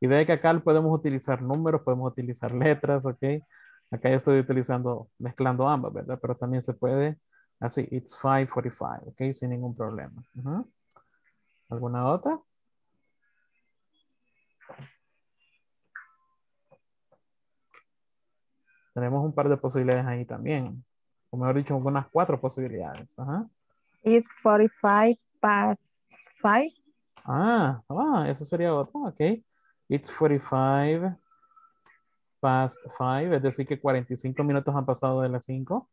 Y ve que acá podemos utilizar números, podemos utilizar letras, ¿ok? Acá yo estoy utilizando, mezclando ambas, ¿verdad? Pero también se puede así, it's 5.45, ¿ok? Sin ningún problema. Ajá. ¿Alguna otra? Tenemos un par de posibilidades ahí también. O mejor dicho, unas cuatro posibilidades. Ajá. It's 45 past 5. Ah, ah, eso sería otro, ok. It's 45 past 5, es decir que 45 minutos han pasado de las 5.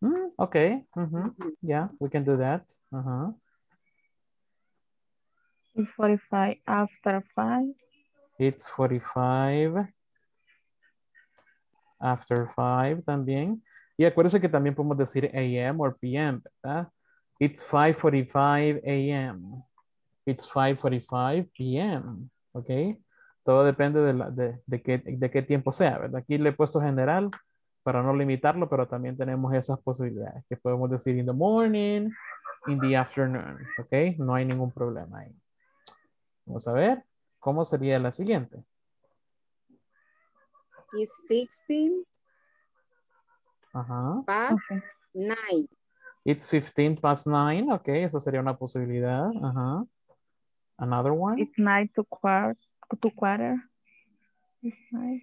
Mm, ok, ujú, yeah, we can do that. Ajá. It's 45 after 5. It's 45 after 5 también. Y acuérdense que también podemos decir AM o PM, ¿verdad? It's 5.45 AM. It's 5.45 PM, ¿ok? Todo depende de, la- de, de qué, de qué tiempo sea, ¿verdad? Aquí le he puesto general para no limitarlo, pero también tenemos esas posibilidades que podemos decir in the morning, in the afternoon, ¿ok? No hay ningún problema ahí. Vamos a ver cómo sería la siguiente. It's 16 Ajá. past 9. It's 15 past 9. Ok, eso sería una posibilidad. Ajá. Another one. It's 9 to quarter. To quarter. It's 9.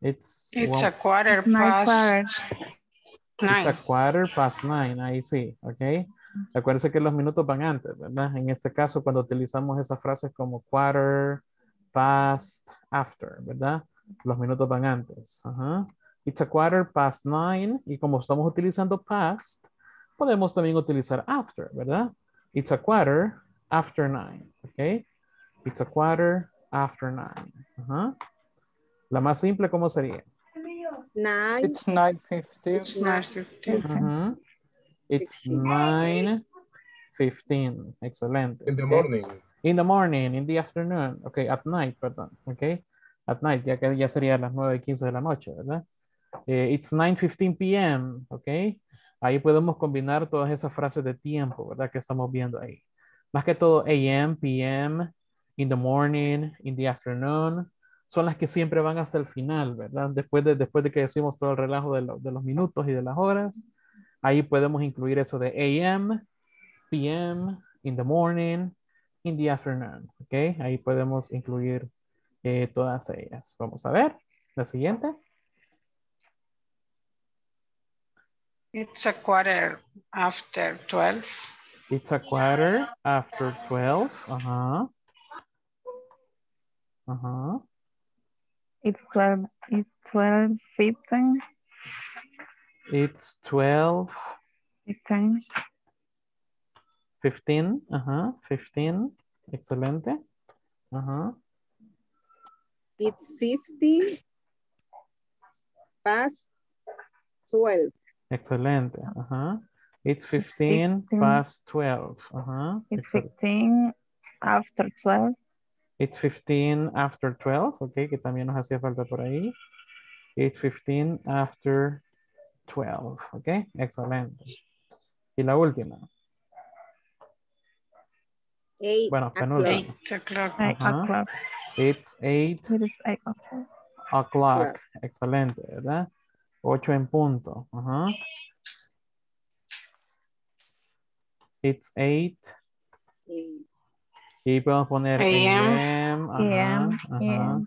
It's, It's one- a quarter It's nine past it's a nine. quarter past 9. Ahí sí. Ok. Acuérdense que los minutos van antes, ¿verdad? En este caso, cuando utilizamos esas frases como quarter, past, after, ¿verdad? Los minutos van antes. Ajá. It's a quarter past 9. Y como estamos utilizando past, podemos también utilizar after, ¿verdad? It's a quarter after 9. Ok. It's a quarter after 9. Ajá. La más simple, ¿cómo sería? 9. It's 9.15. It's nine fifteen. Ujú. It's 9, 15. Excelente. In the morning. In the morning, in the afternoon. Ok, at night, perdón. Ok. At night, ya que ya sería las 9 y 15 de la noche, ¿verdad? Eh, it's 9.15 p.m. Ok. Ahí podemos combinar todas esas frases de tiempo, ¿verdad? Que estamos viendo ahí. Más que todo AM, PM, in the morning, in the afternoon. Son las que siempre van hasta el final, ¿verdad? Después de, después de que decimos todo el relajo de, de los minutos y de las horas. Ahí podemos incluir eso de AM, PM, in the morning, in the afternoon. ¿Ok? Ahí podemos incluir eh, todas ellas. Vamos a ver. La siguiente. It's a quarter after twelve. It's a quarter after 12. Ajá. Ajá. It's 12. It's 12, 15, It's 12, 15. 15. Ajá. 15. Excelente. Ajá. It's 50 past 12. Excelente. Ajá. It's 15 15. past 12. Ajá. It's Excel- 15 after 12. It's 15 after 12, ok, que también nos hacía falta por ahí. It's 15 after 12, ok, excelente. Y la última, 8 bueno, o'clock. penúltima. Eight o'clock. Eight. It's 8 It is eight o'clock. o'clock, excelente, ¿verdad? 8 en punto, ajá. It's 8, y podemos poner AM. PM, ajá. PM.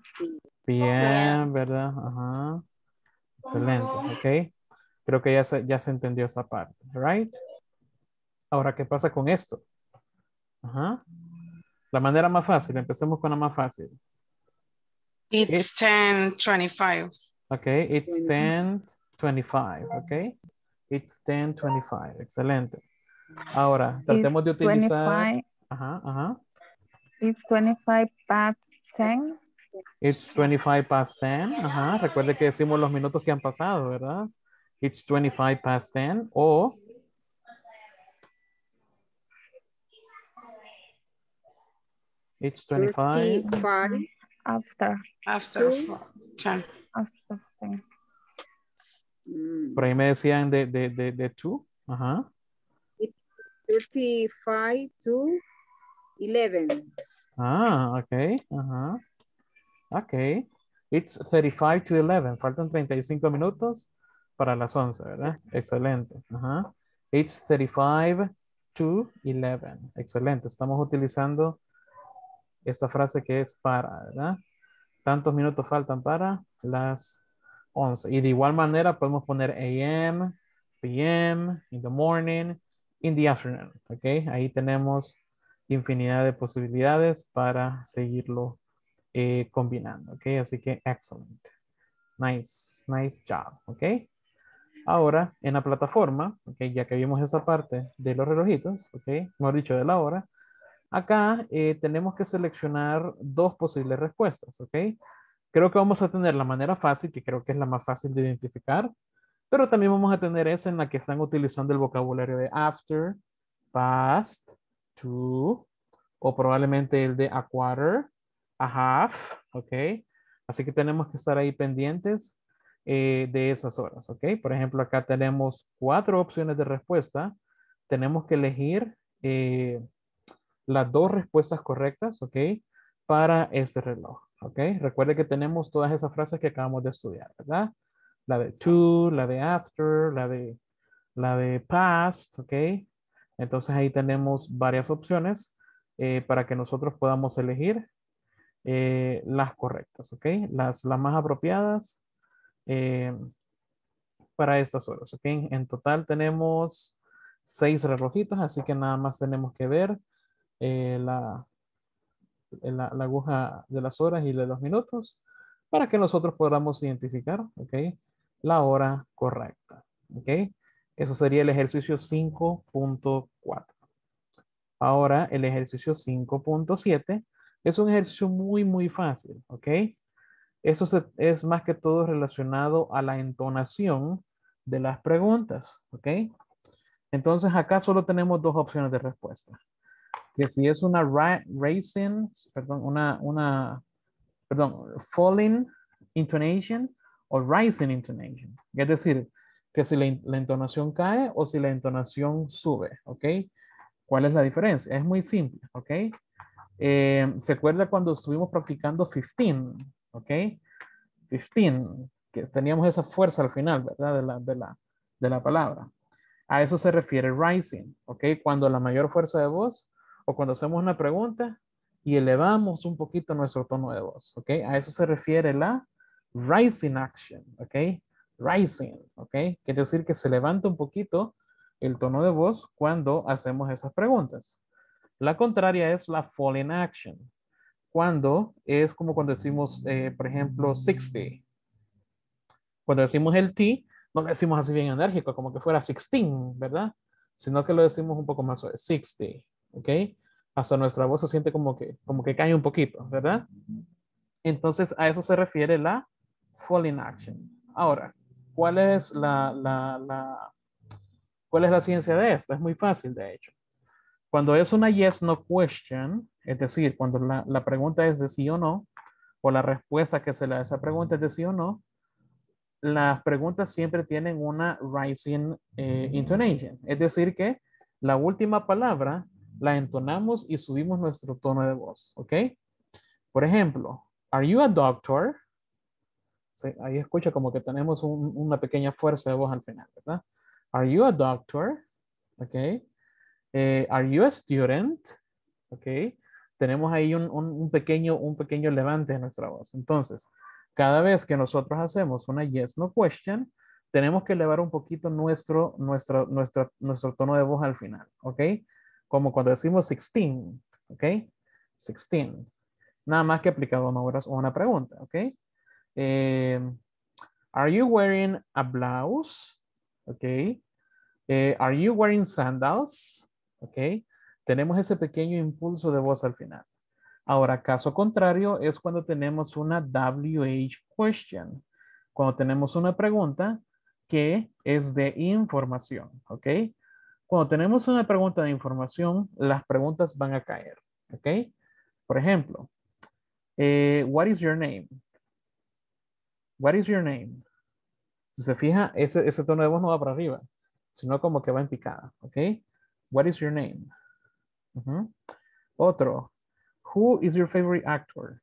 PM, ¿verdad? Ajá. Excelente, ok. Creo que ya se, ya se entendió esa parte, right? Ahora, ¿qué pasa con esto? Ajá. La manera más fácil, empecemos con la más fácil. It's ten twenty-five. Ok, it's 10.25, ok. It's 10.25, excelente. Ahora, tratemos de It's utilizar... 25. Ajá, ajá. It's 25 past 10. It's 25 past 10. Ajá. Recuerde que decimos los minutos que han pasado, ¿verdad? It's 25 past 10. O it's 25. 35 After. After Two. After 10. Por ahí me decían de, de, de, de two. Ajá. 35 to 11. Ah, ok. Ajá. Ok. It's 35 to 11. Faltan 35 minutos para las 11, ¿verdad? Excelente. Ajá. It's 35 to 11. Excelente. Estamos utilizando esta frase que es para, ¿verdad? Tantos minutos faltan para las 11. Y de igual manera podemos poner AM, PM, in the morning, in the afternoon. Ok, ahí tenemos infinidad de posibilidades para seguirlo eh, combinando. Ok, así que excellent. Nice, nice job. Ok. Ahora, en la plataforma, ya que vimos esa parte de los relojitos, ok, hemos dicho de la hora, acá eh, tenemos que seleccionar dos posibles respuestas, ok. Creo que vamos a tener la manera fácil, que creo que es la más fácil de identificar, pero también vamos a tener esa en la que están utilizando el vocabulario de after, past, to, o probablemente el de a quarter, a half, ok. Así que tenemos que estar ahí pendientes eh, de esas horas, ok. Por ejemplo, acá tenemos cuatro opciones de respuesta. Tenemos que elegir eh, las dos respuestas correctas, ok, para este reloj, ok. Recuerde que tenemos todas esas frases que acabamos de estudiar, ¿verdad? La de to, la de after, la de, la de past, ok. Entonces ahí tenemos varias opciones eh, para que nosotros podamos elegir eh, las correctas, ¿ok? Las, las más apropiadas eh, para estas horas, ¿ok? En total tenemos seis relojitos, así que nada más tenemos que ver la, la, la, aguja de las horas y de los minutos para que nosotros podamos identificar. La hora correcta. Eso sería el ejercicio 5.4. Ahora el ejercicio 5.7 es un ejercicio muy, muy fácil, ¿ok? Eso es más que todo relacionado a la entonación de las preguntas. Entonces acá solo tenemos dos opciones de respuesta. Que si es una raising, perdón, una, una, perdón, falling intonation o rising intonation. Es decir, que si la, la entonación cae o si la entonación sube, ¿ok? ¿Cuál es la diferencia? Es muy simple, ¿ok? Eh, ¿Se acuerda cuando estuvimos practicando 15? ¿Ok? 15, que teníamos esa fuerza al final, ¿verdad? De la, de la, de la palabra. A eso se refiere rising, ¿ok? Cuando la mayor fuerza de voz o cuando hacemos una pregunta y elevamos un poquito nuestro tono de voz, ¿ok? A eso se refiere la rising action, ¿ok? Rising, ¿ok? Quiere decir que se levanta un poquito el tono de voz cuando hacemos esas preguntas. La contraria es la falling action. Cuando es como cuando decimos, eh, por ejemplo, 60. Cuando decimos el T, no lo decimos así bien enérgico, como que fuera 16, ¿verdad? Sino que lo decimos un poco más suave, 60, ¿ok? Hasta nuestra voz se siente como que, como que cae un poquito, ¿verdad? Entonces, a eso se refiere la falling action. Ahora, ¿cuál es la, la, la, ¿cuál es la ciencia de esto? Es muy fácil, de hecho. Cuando es una yes, no question, es decir, cuando la, la, pregunta es de sí o no, o la respuesta que se le da a esa pregunta es de sí o no, las preguntas siempre tienen una rising eh, intonation. Es decir, que la última palabra la entonamos y subimos nuestro tono de voz, ¿ok? Por ejemplo, ¿Are you a doctor? Ahí escucha como que tenemos un, una pequeña fuerza de voz al final, ¿verdad? ¿Are you a doctor? ¿Ok? Eh, ¿Are you a student? ¿Ok? Tenemos ahí un, pequeño, un pequeño levante en nuestra voz. Entonces, cada vez que nosotros hacemos una yes, no question, tenemos que elevar un poquito nuestro, nuestro, nuestro, nuestro tono de voz al final. ¿Ok? Como cuando decimos 16. ¿Ok? 16. Nada más que aplicado a una, o una pregunta. ¿Ok? Eh, are you wearing a blouse? ¿Ok? Eh, are you wearing sandals? ¿Ok? Tenemos ese pequeño impulso de voz al final. Ahora, caso contrario es cuando tenemos una WH question. Cuando tenemos una pregunta que es de información. ¿Ok? Cuando tenemos una pregunta de información, las preguntas van a caer. ¿Ok? Por ejemplo, eh, what is your name? What is your name? Si se fija, ese, ese tono de voz no va para arriba, sino como que va en picada. ¿Ok? What is your name? Otro. Who is your favorite actor?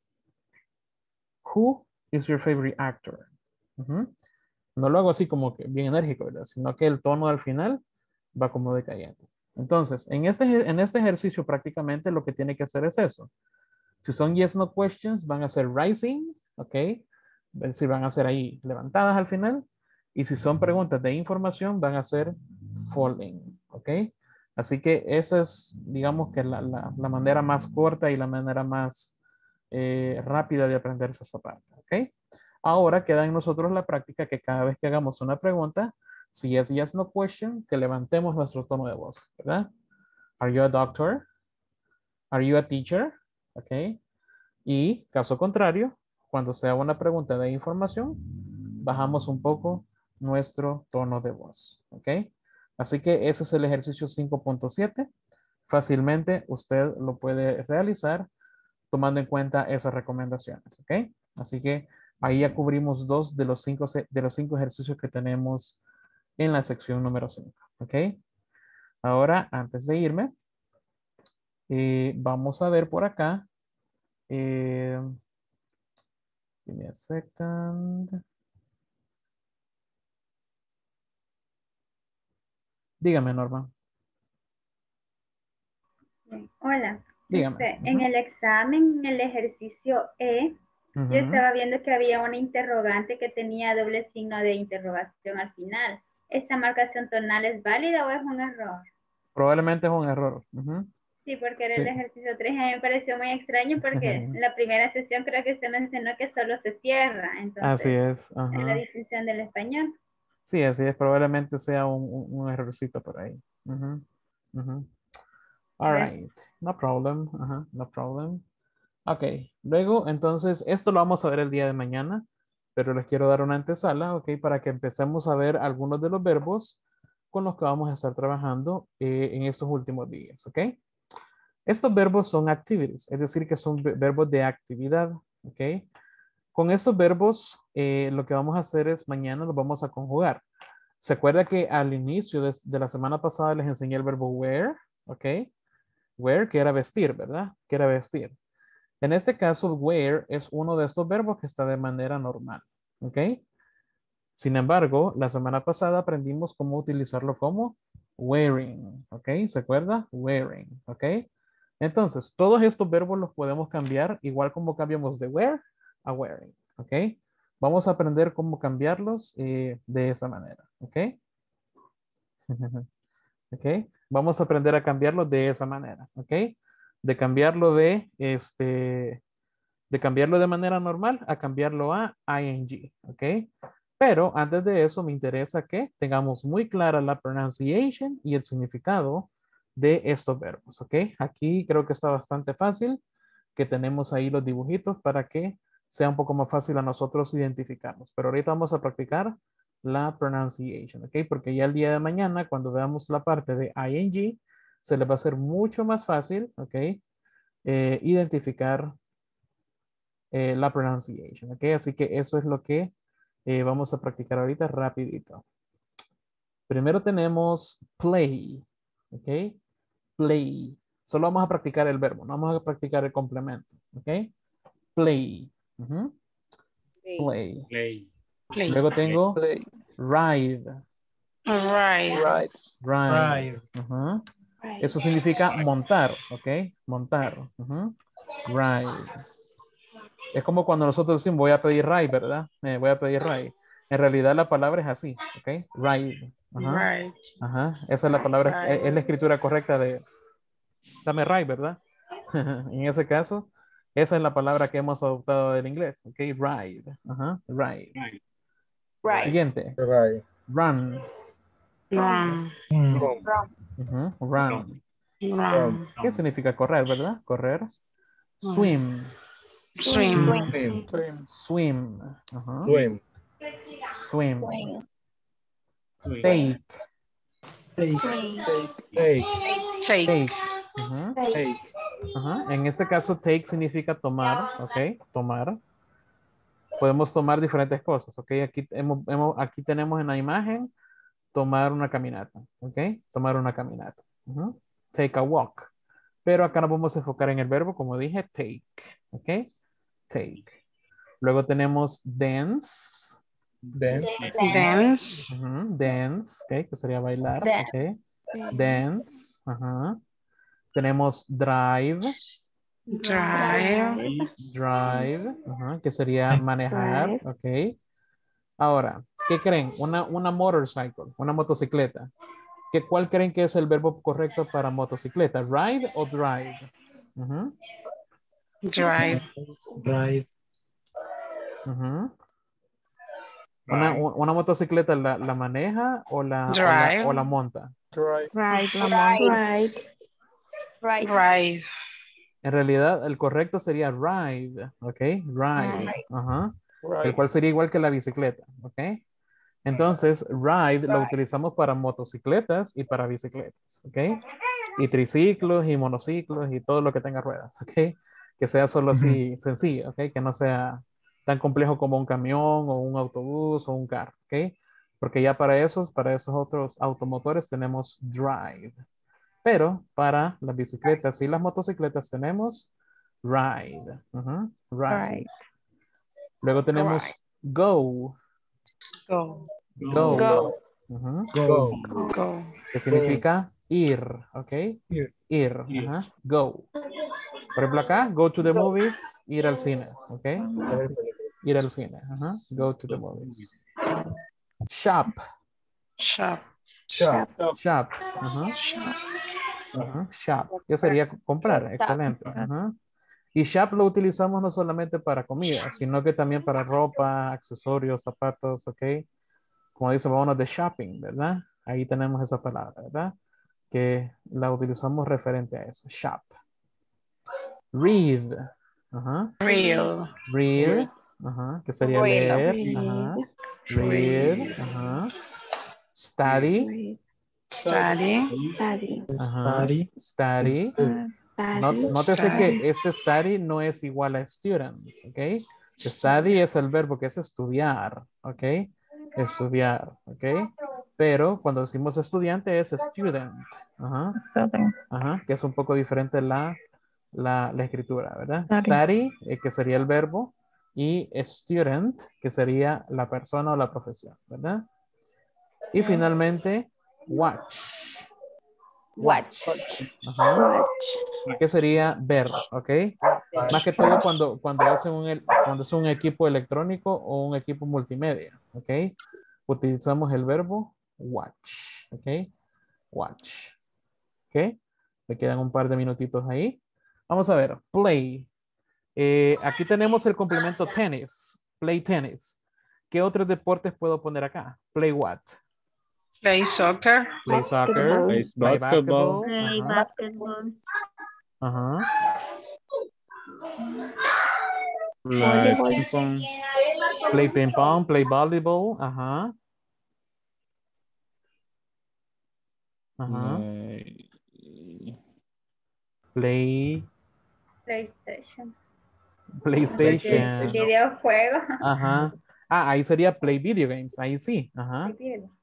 Who is your favorite actor? No lo hago así como que bien enérgico, ¿verdad? Sino que el tono al final va como decayendo. Entonces, en este, en este ejercicio prácticamente lo que tiene que hacer es eso. Si son yes, no questions, van a ser rising, ¿ok? Decir, van a ser ahí levantadas al final. Y si son preguntas de información, van a ser falling, ¿ok? Así que esa es, digamos que la, la- manera más corta y la manera más eh, rápida de aprender esa parte, ¿ok? Ahora queda en nosotros la práctica que cada vez que hagamos una pregunta, si es yes, no question, que levantemos nuestro tono de voz, ¿verdad? Are you a doctor? Are you a teacher? ¿Ok? Y caso contrario, cuando sea una pregunta de información, bajamos un poco nuestro tono de voz, ¿ok? Así que ese es el ejercicio 5.7. Fácilmente usted lo puede realizar tomando en cuenta esas recomendaciones, ¿ok? Así que ahí ya cubrimos dos de los cinco, de los cinco ejercicios que tenemos en la sección número 5, ¿ok? Ahora, antes de irme, eh, vamos a ver por acá. eh, give me a second. Dígame, Norma. Hola. Dígame. Este, En el examen, en el ejercicio E, yo estaba viendo que había una interrogante que tenía doble signo de interrogación al final. ¿Esta marcación tonal es válida o es un error? Probablemente es un error. Sí, porque era Sí. el ejercicio 3 a mí me pareció muy extraño porque en la primera sesión creo que se mencionó que solo se cierra. Entonces, Así es. es la distinción del español. Sí, así es. Probablemente sea un, un, errorcito por ahí. All right. No problem. No problem. Ok. Luego, entonces, esto lo vamos a ver el día de mañana, pero les quiero dar una antesala, ok, para que empecemos a ver algunos de los verbos con los que vamos a estar trabajando eh, en estos últimos días, ok. Estos verbos son activities, es decir, que son ve- verbos de actividad, ok. Con estos verbos, eh, lo que vamos a hacer es mañana los vamos a conjugar. ¿Se acuerda que al inicio de, de la semana pasada les enseñé el verbo wear? ¿Ok? Wear, que era vestir, ¿verdad? Que era vestir. En este caso, wear es uno de estos verbos que está de manera normal. ¿Ok? Sin embargo, la semana pasada aprendimos cómo utilizarlo como wearing. ¿Ok? ¿Se acuerda? Wearing. ¿Ok? Entonces, todos estos verbos los podemos cambiar igual como cambiamos de wear a wearing. ¿Ok? Vamos a aprender cómo cambiarlos eh, de esa manera. ¿Ok? ¿Ok? Vamos a aprender a cambiarlo de esa manera. ¿Ok? De cambiarlo de, este, de cambiarlo de manera normal a cambiarlo a ing. ¿Ok? Pero antes de eso me interesa que tengamos muy clara la pronunciation y el significado de estos verbos. ¿Ok? Aquí creo que está bastante fácil que tenemos ahí los dibujitos para que sea un poco más fácil a nosotros identificarlos. Pero ahorita vamos a practicar la pronunciation, ¿ok? Porque ya el día de mañana, cuando veamos la parte de ing, se les va a hacer mucho más fácil, ¿ok? Eh, identificar eh, la pronunciation, ¿ok? Así que eso es lo que eh, vamos a practicar ahorita rapidito. Primero tenemos play, ¿ok? Play. Solo vamos a practicar el verbo, no vamos a practicar el complemento, ¿ok? Play. Play. Play. Play. Luego tengo ride. Right. Ride. Ujú. Eso significa montar, ¿ok? Montar. Ride. Es como cuando nosotros decimos voy a pedir ride, ¿verdad? Eh, voy a pedir ride. En realidad la palabra es así, ¿ok? Ride. Ajá. Right. Ajá. Esa es la palabra, es, es la escritura correcta de dame ride, ¿verdad? en ese caso, esa es la palabra que hemos adoptado del inglés, ¿ok? Ride. Ajá. Ride. Right. Siguiente. Run. Run. Ujú, Run. Run. ¿Qué significa correr, verdad? Correr. Swim. Swim. Swim. Ajá. Swim. Swim. Take. Take. Take. Ajá. En este caso, take significa tomar, ¿ok? Tomar. Podemos tomar diferentes cosas, ¿ok? Aquí, hemos, hemos- aquí tenemos en la imagen tomar una caminata, ¿ok? Tomar una caminata. Take a walk. Pero acá nos vamos a enfocar en el verbo, como dije, take, ¿ok? Take. Luego tenemos dance. Dance. Dance. Dance, ¿ok? Que sería bailar, Dance. ¿ok? Dance. Ajá. Tenemos drive. Drive. Drive, ajá, que sería manejar, ok. Ahora, ¿qué creen? Una, una motorcycle, una motocicleta. ¿Qué, ¿Cuál creen que es el verbo correcto para motocicleta? ¿Ride o drive? Drive. Ujú. Una, una motocicleta la, la maneja o la, o la, Drive. o la monta? Drive. La. Ride. En realidad, el correcto sería ride, ¿ok? Ride, Ride. ajá. El Ride. cual sería igual que la bicicleta, ¿ok? Entonces, ride lo utilizamos para motocicletas y para bicicletas, ¿ok? Y triciclos y monociclos y todo lo que tenga ruedas, ¿ok? Que sea solo así sencillo, ¿ok? Que no sea tan complejo como un camión o un autobús o un carro, ¿ok? Porque ya para esos, para esos otros automotores tenemos drive. Pero para las bicicletas y las motocicletas tenemos ride. ride. Right. Luego tenemos go. Go. Go. Go. Go. Go. Que significa ir, ¿ok? Ir. Ir. ajá, Go. Por ejemplo acá, go to the movies, ir al cine, ¿ok? Ir al cine. ajá, Go to the movies. Shop. Shop. Shop. Shop. ajá, Shop. Que sería comprar. Excelente. Y shop lo utilizamos no solamente para comida, sino que también para ropa, accesorios, zapatos, ¿ok? Como dice, vámonos de shopping, ¿verdad? Ahí tenemos esa palabra, ¿verdad? Que la utilizamos referente a eso. Shop. Read. Ajá. Real. Read. Ajá. Que sería leer. Ajá. Read. Ajá. Study. Study. Study. Ajá. Study. Study. No- nótese Study. que este study no es igual a student, ¿ok? Study es el verbo que es estudiar, ¿ok? Estudiar, ¿ok? Pero cuando decimos estudiante es student, ajá, ajá, que es un poco diferente la, la, la escritura, ¿verdad? Study, eh, que sería el verbo, y student, que sería la persona o la profesión, ¿verdad? Y finalmente, watch. Watch. Ajá. ¿Qué sería ver? ¿Ok? Más que todo cuando, cuando, hacen un, cuando es un equipo electrónico o un equipo multimedia. ¿Ok? Utilizamos el verbo watch. ¿Ok? Watch. ¿Ok? Me quedan un par de minutitos ahí. Vamos a ver. Play. Eh, aquí tenemos el complemento tenis. Play tenis. ¿Qué otros deportes puedo poner acá? Play what? Play soccer. Play soccer. Play Play basketball. Play Ajá. basketball. Ajá. Play ping pong. Play ping pong, play volleyball, ajá. Ajá. Play- Play PlayStation. PlayStation. Videojuego. Ajá. Ah, ahí sería play video games, ahí sí. Ajá.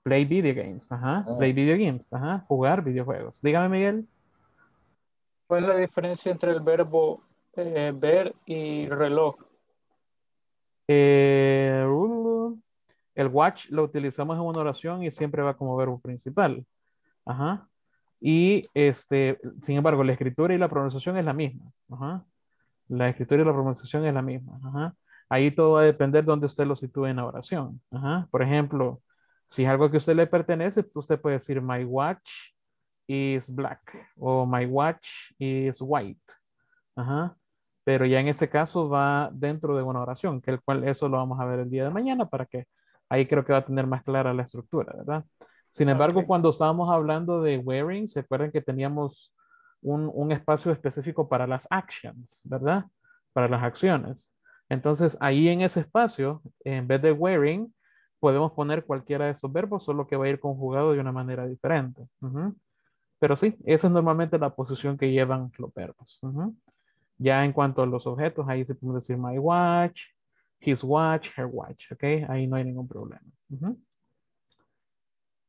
Play video games, ajá. Play video games, ajá. Jugar videojuegos. Dígame, Miguel. ¿Cuál es la diferencia entre el verbo eh, ver y reloj? Eh, uh, el watch lo utilizamos en una oración y siempre va como verbo principal. Ajá. Y este, sin embargo, la escritura y la pronunciación es la misma. Ajá. La escritura y la pronunciación es la misma. Ajá. Ahí todo va a depender de dónde usted lo sitúe en la oración. Ajá. Por ejemplo, si es algo que a usted le pertenece, usted puede decir my watch is black o my watch is white. Ajá. Pero ya en este caso va dentro de una oración, que el cual eso lo vamos a ver el día de mañana para que ahí creo que va a tener más clara la estructura, ¿verdad? Sin embargo, cuando estábamos hablando de wearing, se acuerdan que teníamos un, un espacio específico para las actions, ¿verdad? Para las acciones. Entonces, ahí en ese espacio, en vez de wearing, podemos poner cualquiera de esos verbos, solo que va a ir conjugado de una manera diferente. Pero sí, esa es normalmente la posición que llevan los verbos. Ya en cuanto a los objetos, ahí se puede decir my watch, his watch, her watch, ¿ok? Ahí no hay ningún problema. Ujú.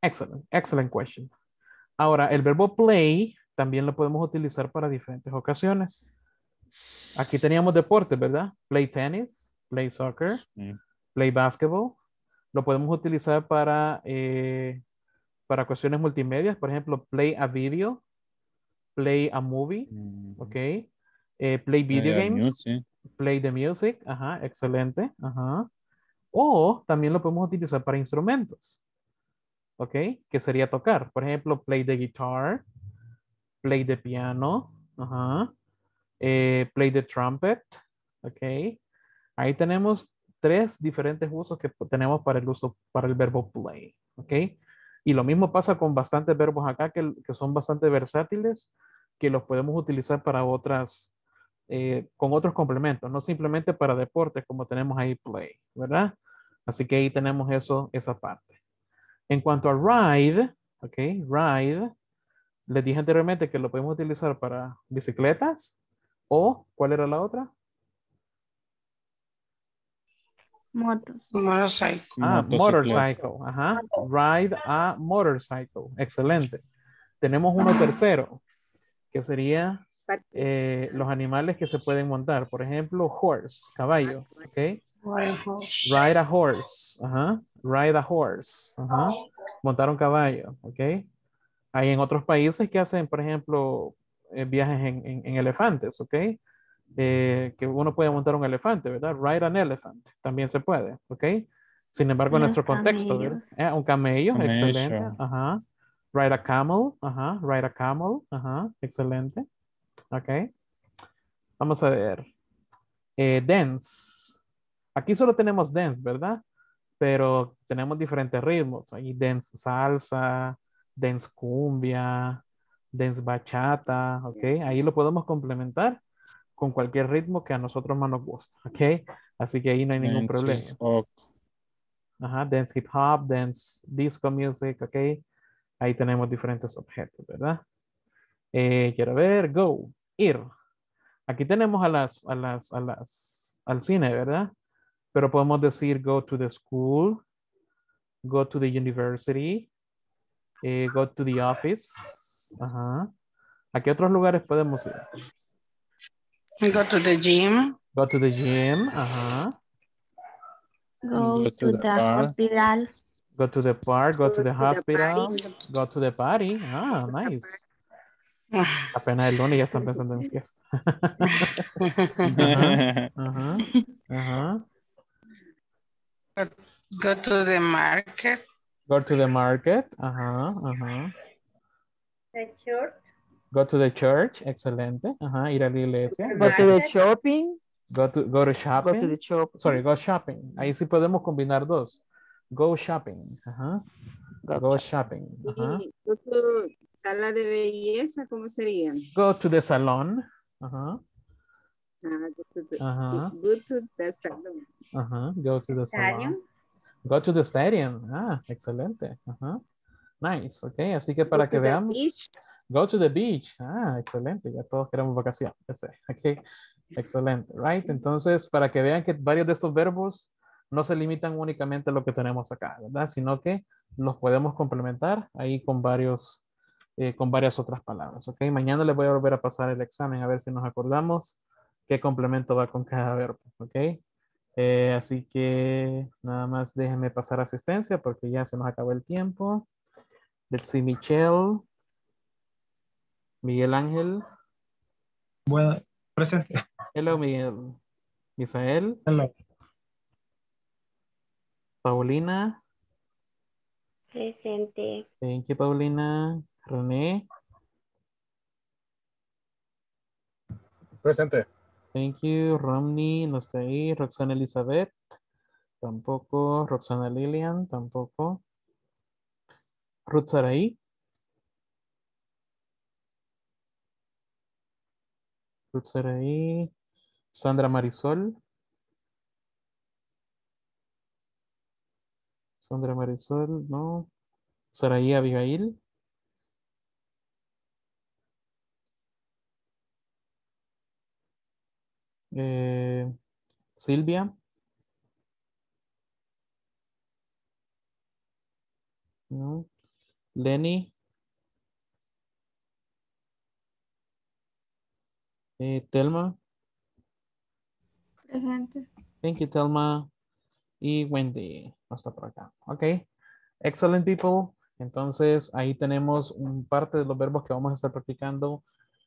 Excellent, excellent question. Ahora, el verbo play también lo podemos utilizar para diferentes ocasiones. Aquí teníamos deportes, ¿verdad? Play tennis, play soccer, play basketball. Lo podemos utilizar para, eh, para cuestiones multimedia, por ejemplo, play a video, play a movie, ¿ok? Eh, play video Play games, music. play the music, ajá, excelente, ajá. O también lo podemos utilizar para instrumentos. ¿ok? Que sería tocar. Por ejemplo, play the guitar, play the piano, ajá, eh, play the trumpet, ¿ok? Ahí tenemos tres diferentes usos que tenemos para el uso, para el verbo play, ¿ok? Y lo mismo pasa con bastantes verbos acá que, que son bastante versátiles, que los podemos utilizar para otras, eh, con otros complementos, no simplemente para deportes como tenemos ahí play, ¿verdad? Así que ahí tenemos eso, esa parte. En cuanto a ride, ok, ride, les dije anteriormente que lo podemos utilizar para bicicletas o, ¿cuál era la otra? Motos. Motorcycle. Ah, motorcycle. Ajá. Ride a motorcycle. Excelente. Tenemos uno tercero, que sería eh, los animales que se pueden montar. Por ejemplo, horse, caballo. ¿Ok? Ride a horse. Ajá. Ride a horse. Ajá. Montar un caballo. ¿Ok? Hay en otros países que hacen, por ejemplo, eh, viajes en, en- en elefantes. ¿Ok? Eh, que uno puede montar un elefante, ¿verdad? Ride an elephant. También se puede. ¿Ok? Sin embargo, en nuestro contexto. ¿verdad? Eh, un camello, Camello. excelente. Ajá. Ride a camel. Ajá. Ride a camel. Ajá. Excelente. Ok. Vamos a ver. Eh, dance. Aquí solo tenemos dance, ¿verdad? Pero tenemos diferentes ritmos. Hay dance salsa, dance cumbia, dance bachata, ¿ok? Ahí lo podemos complementar con cualquier ritmo que a nosotros más nos gusta, ¿ok? Así que ahí no hay ningún Dance problema. hip hop. Ajá, dance hip hop, dance disco music, ¿ok? Ahí tenemos diferentes objetos, ¿verdad? Eh, quiero ver, go, ir. Aquí tenemos a las, a las, a las, al cine, ¿verdad? Pero podemos decir go to the school, go to the university, eh, go to the office. Ajá. ¿A qué otros lugares podemos ir? Go to the gym. Go to the gym. Ajá. Go Go to to the the hospital. Go to the park, go, to the to the hospital, party. go to the party. Ah, nice. Apenas el lunes ya están pensando en fiesta. Ajá, ajá, ajá. Go to the market. Go to the market. Ajá, ajá. The church. Go to the church. Excelente. Ajá, ir a la iglesia. Go to the shopping. Go to, go to Go to shopping. the shop. Sorry, go shopping. Ahí sí podemos combinar dos. Go shopping. Ajá. Go shopping. Ajá. Y go to sala de belleza, ¿cómo sería? Go to the salon. Ajá. Ah, go to the, Ajá. go to the salon. Ajá. Go to the salon. Stadium. Go to the stadium. Ah, excelente. Ajá. Nice. Ok, así que para Go que veamos. beach. Go to the beach. Ah, excelente. Ya todos queremos vacaciones. ya sé. Ok, excelente. Right. Entonces, para que vean que varios de estos verbos no se limitan únicamente a lo que tenemos acá, ¿verdad? Sino que los podemos complementar ahí con varios, eh, con varias otras palabras. Ok, mañana les voy a volver a pasar el examen a ver si nos acordamos qué complemento va con cada verbo. Ok. Eh, así que nada más déjenme pasar asistencia porque ya se nos acabó el tiempo. Let's see, Michelle. Miguel Ángel. Bueno, presente. Hello, Miguel. Misael. Hello. Paulina. Presente. Thank you, Paulina. René. Presente. Thank you. Romney, no está ahí. Roxana Elizabeth. Tampoco. Roxana Lilian, tampoco. Ruth Saraí. Ruth Saraí. Sandra Marisol. Sandra Marisol, no. Saraí Abigail. Eh, Silvia. No. Lenny. Eh, Telma. Presente. Thank you, Telma. Y Wendy. Hasta por acá. Ok. Excellent people. Entonces, ahí tenemos un parte de los verbos que vamos a estar practicando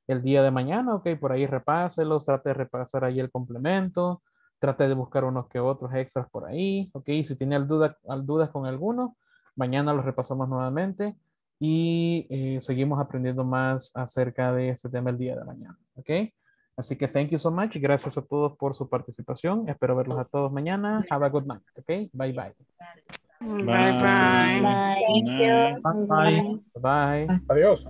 el día de mañana. Ok, por ahí repáselos. Trate de repasar ahí el complemento. Trate de buscar unos que otros extras por ahí. Ok, si tiene duda, dudas con alguno, Mañana los repasamos nuevamente y eh, seguimos aprendiendo más acerca de este tema el día de mañana. ¿Ok? Así que thank you so much. Gracias a todos por su participación. Espero verlos a todos mañana. Have a good night. ¿Ok? Bye bye. Bye bye. Thank you. Bye. Bye. Adiós.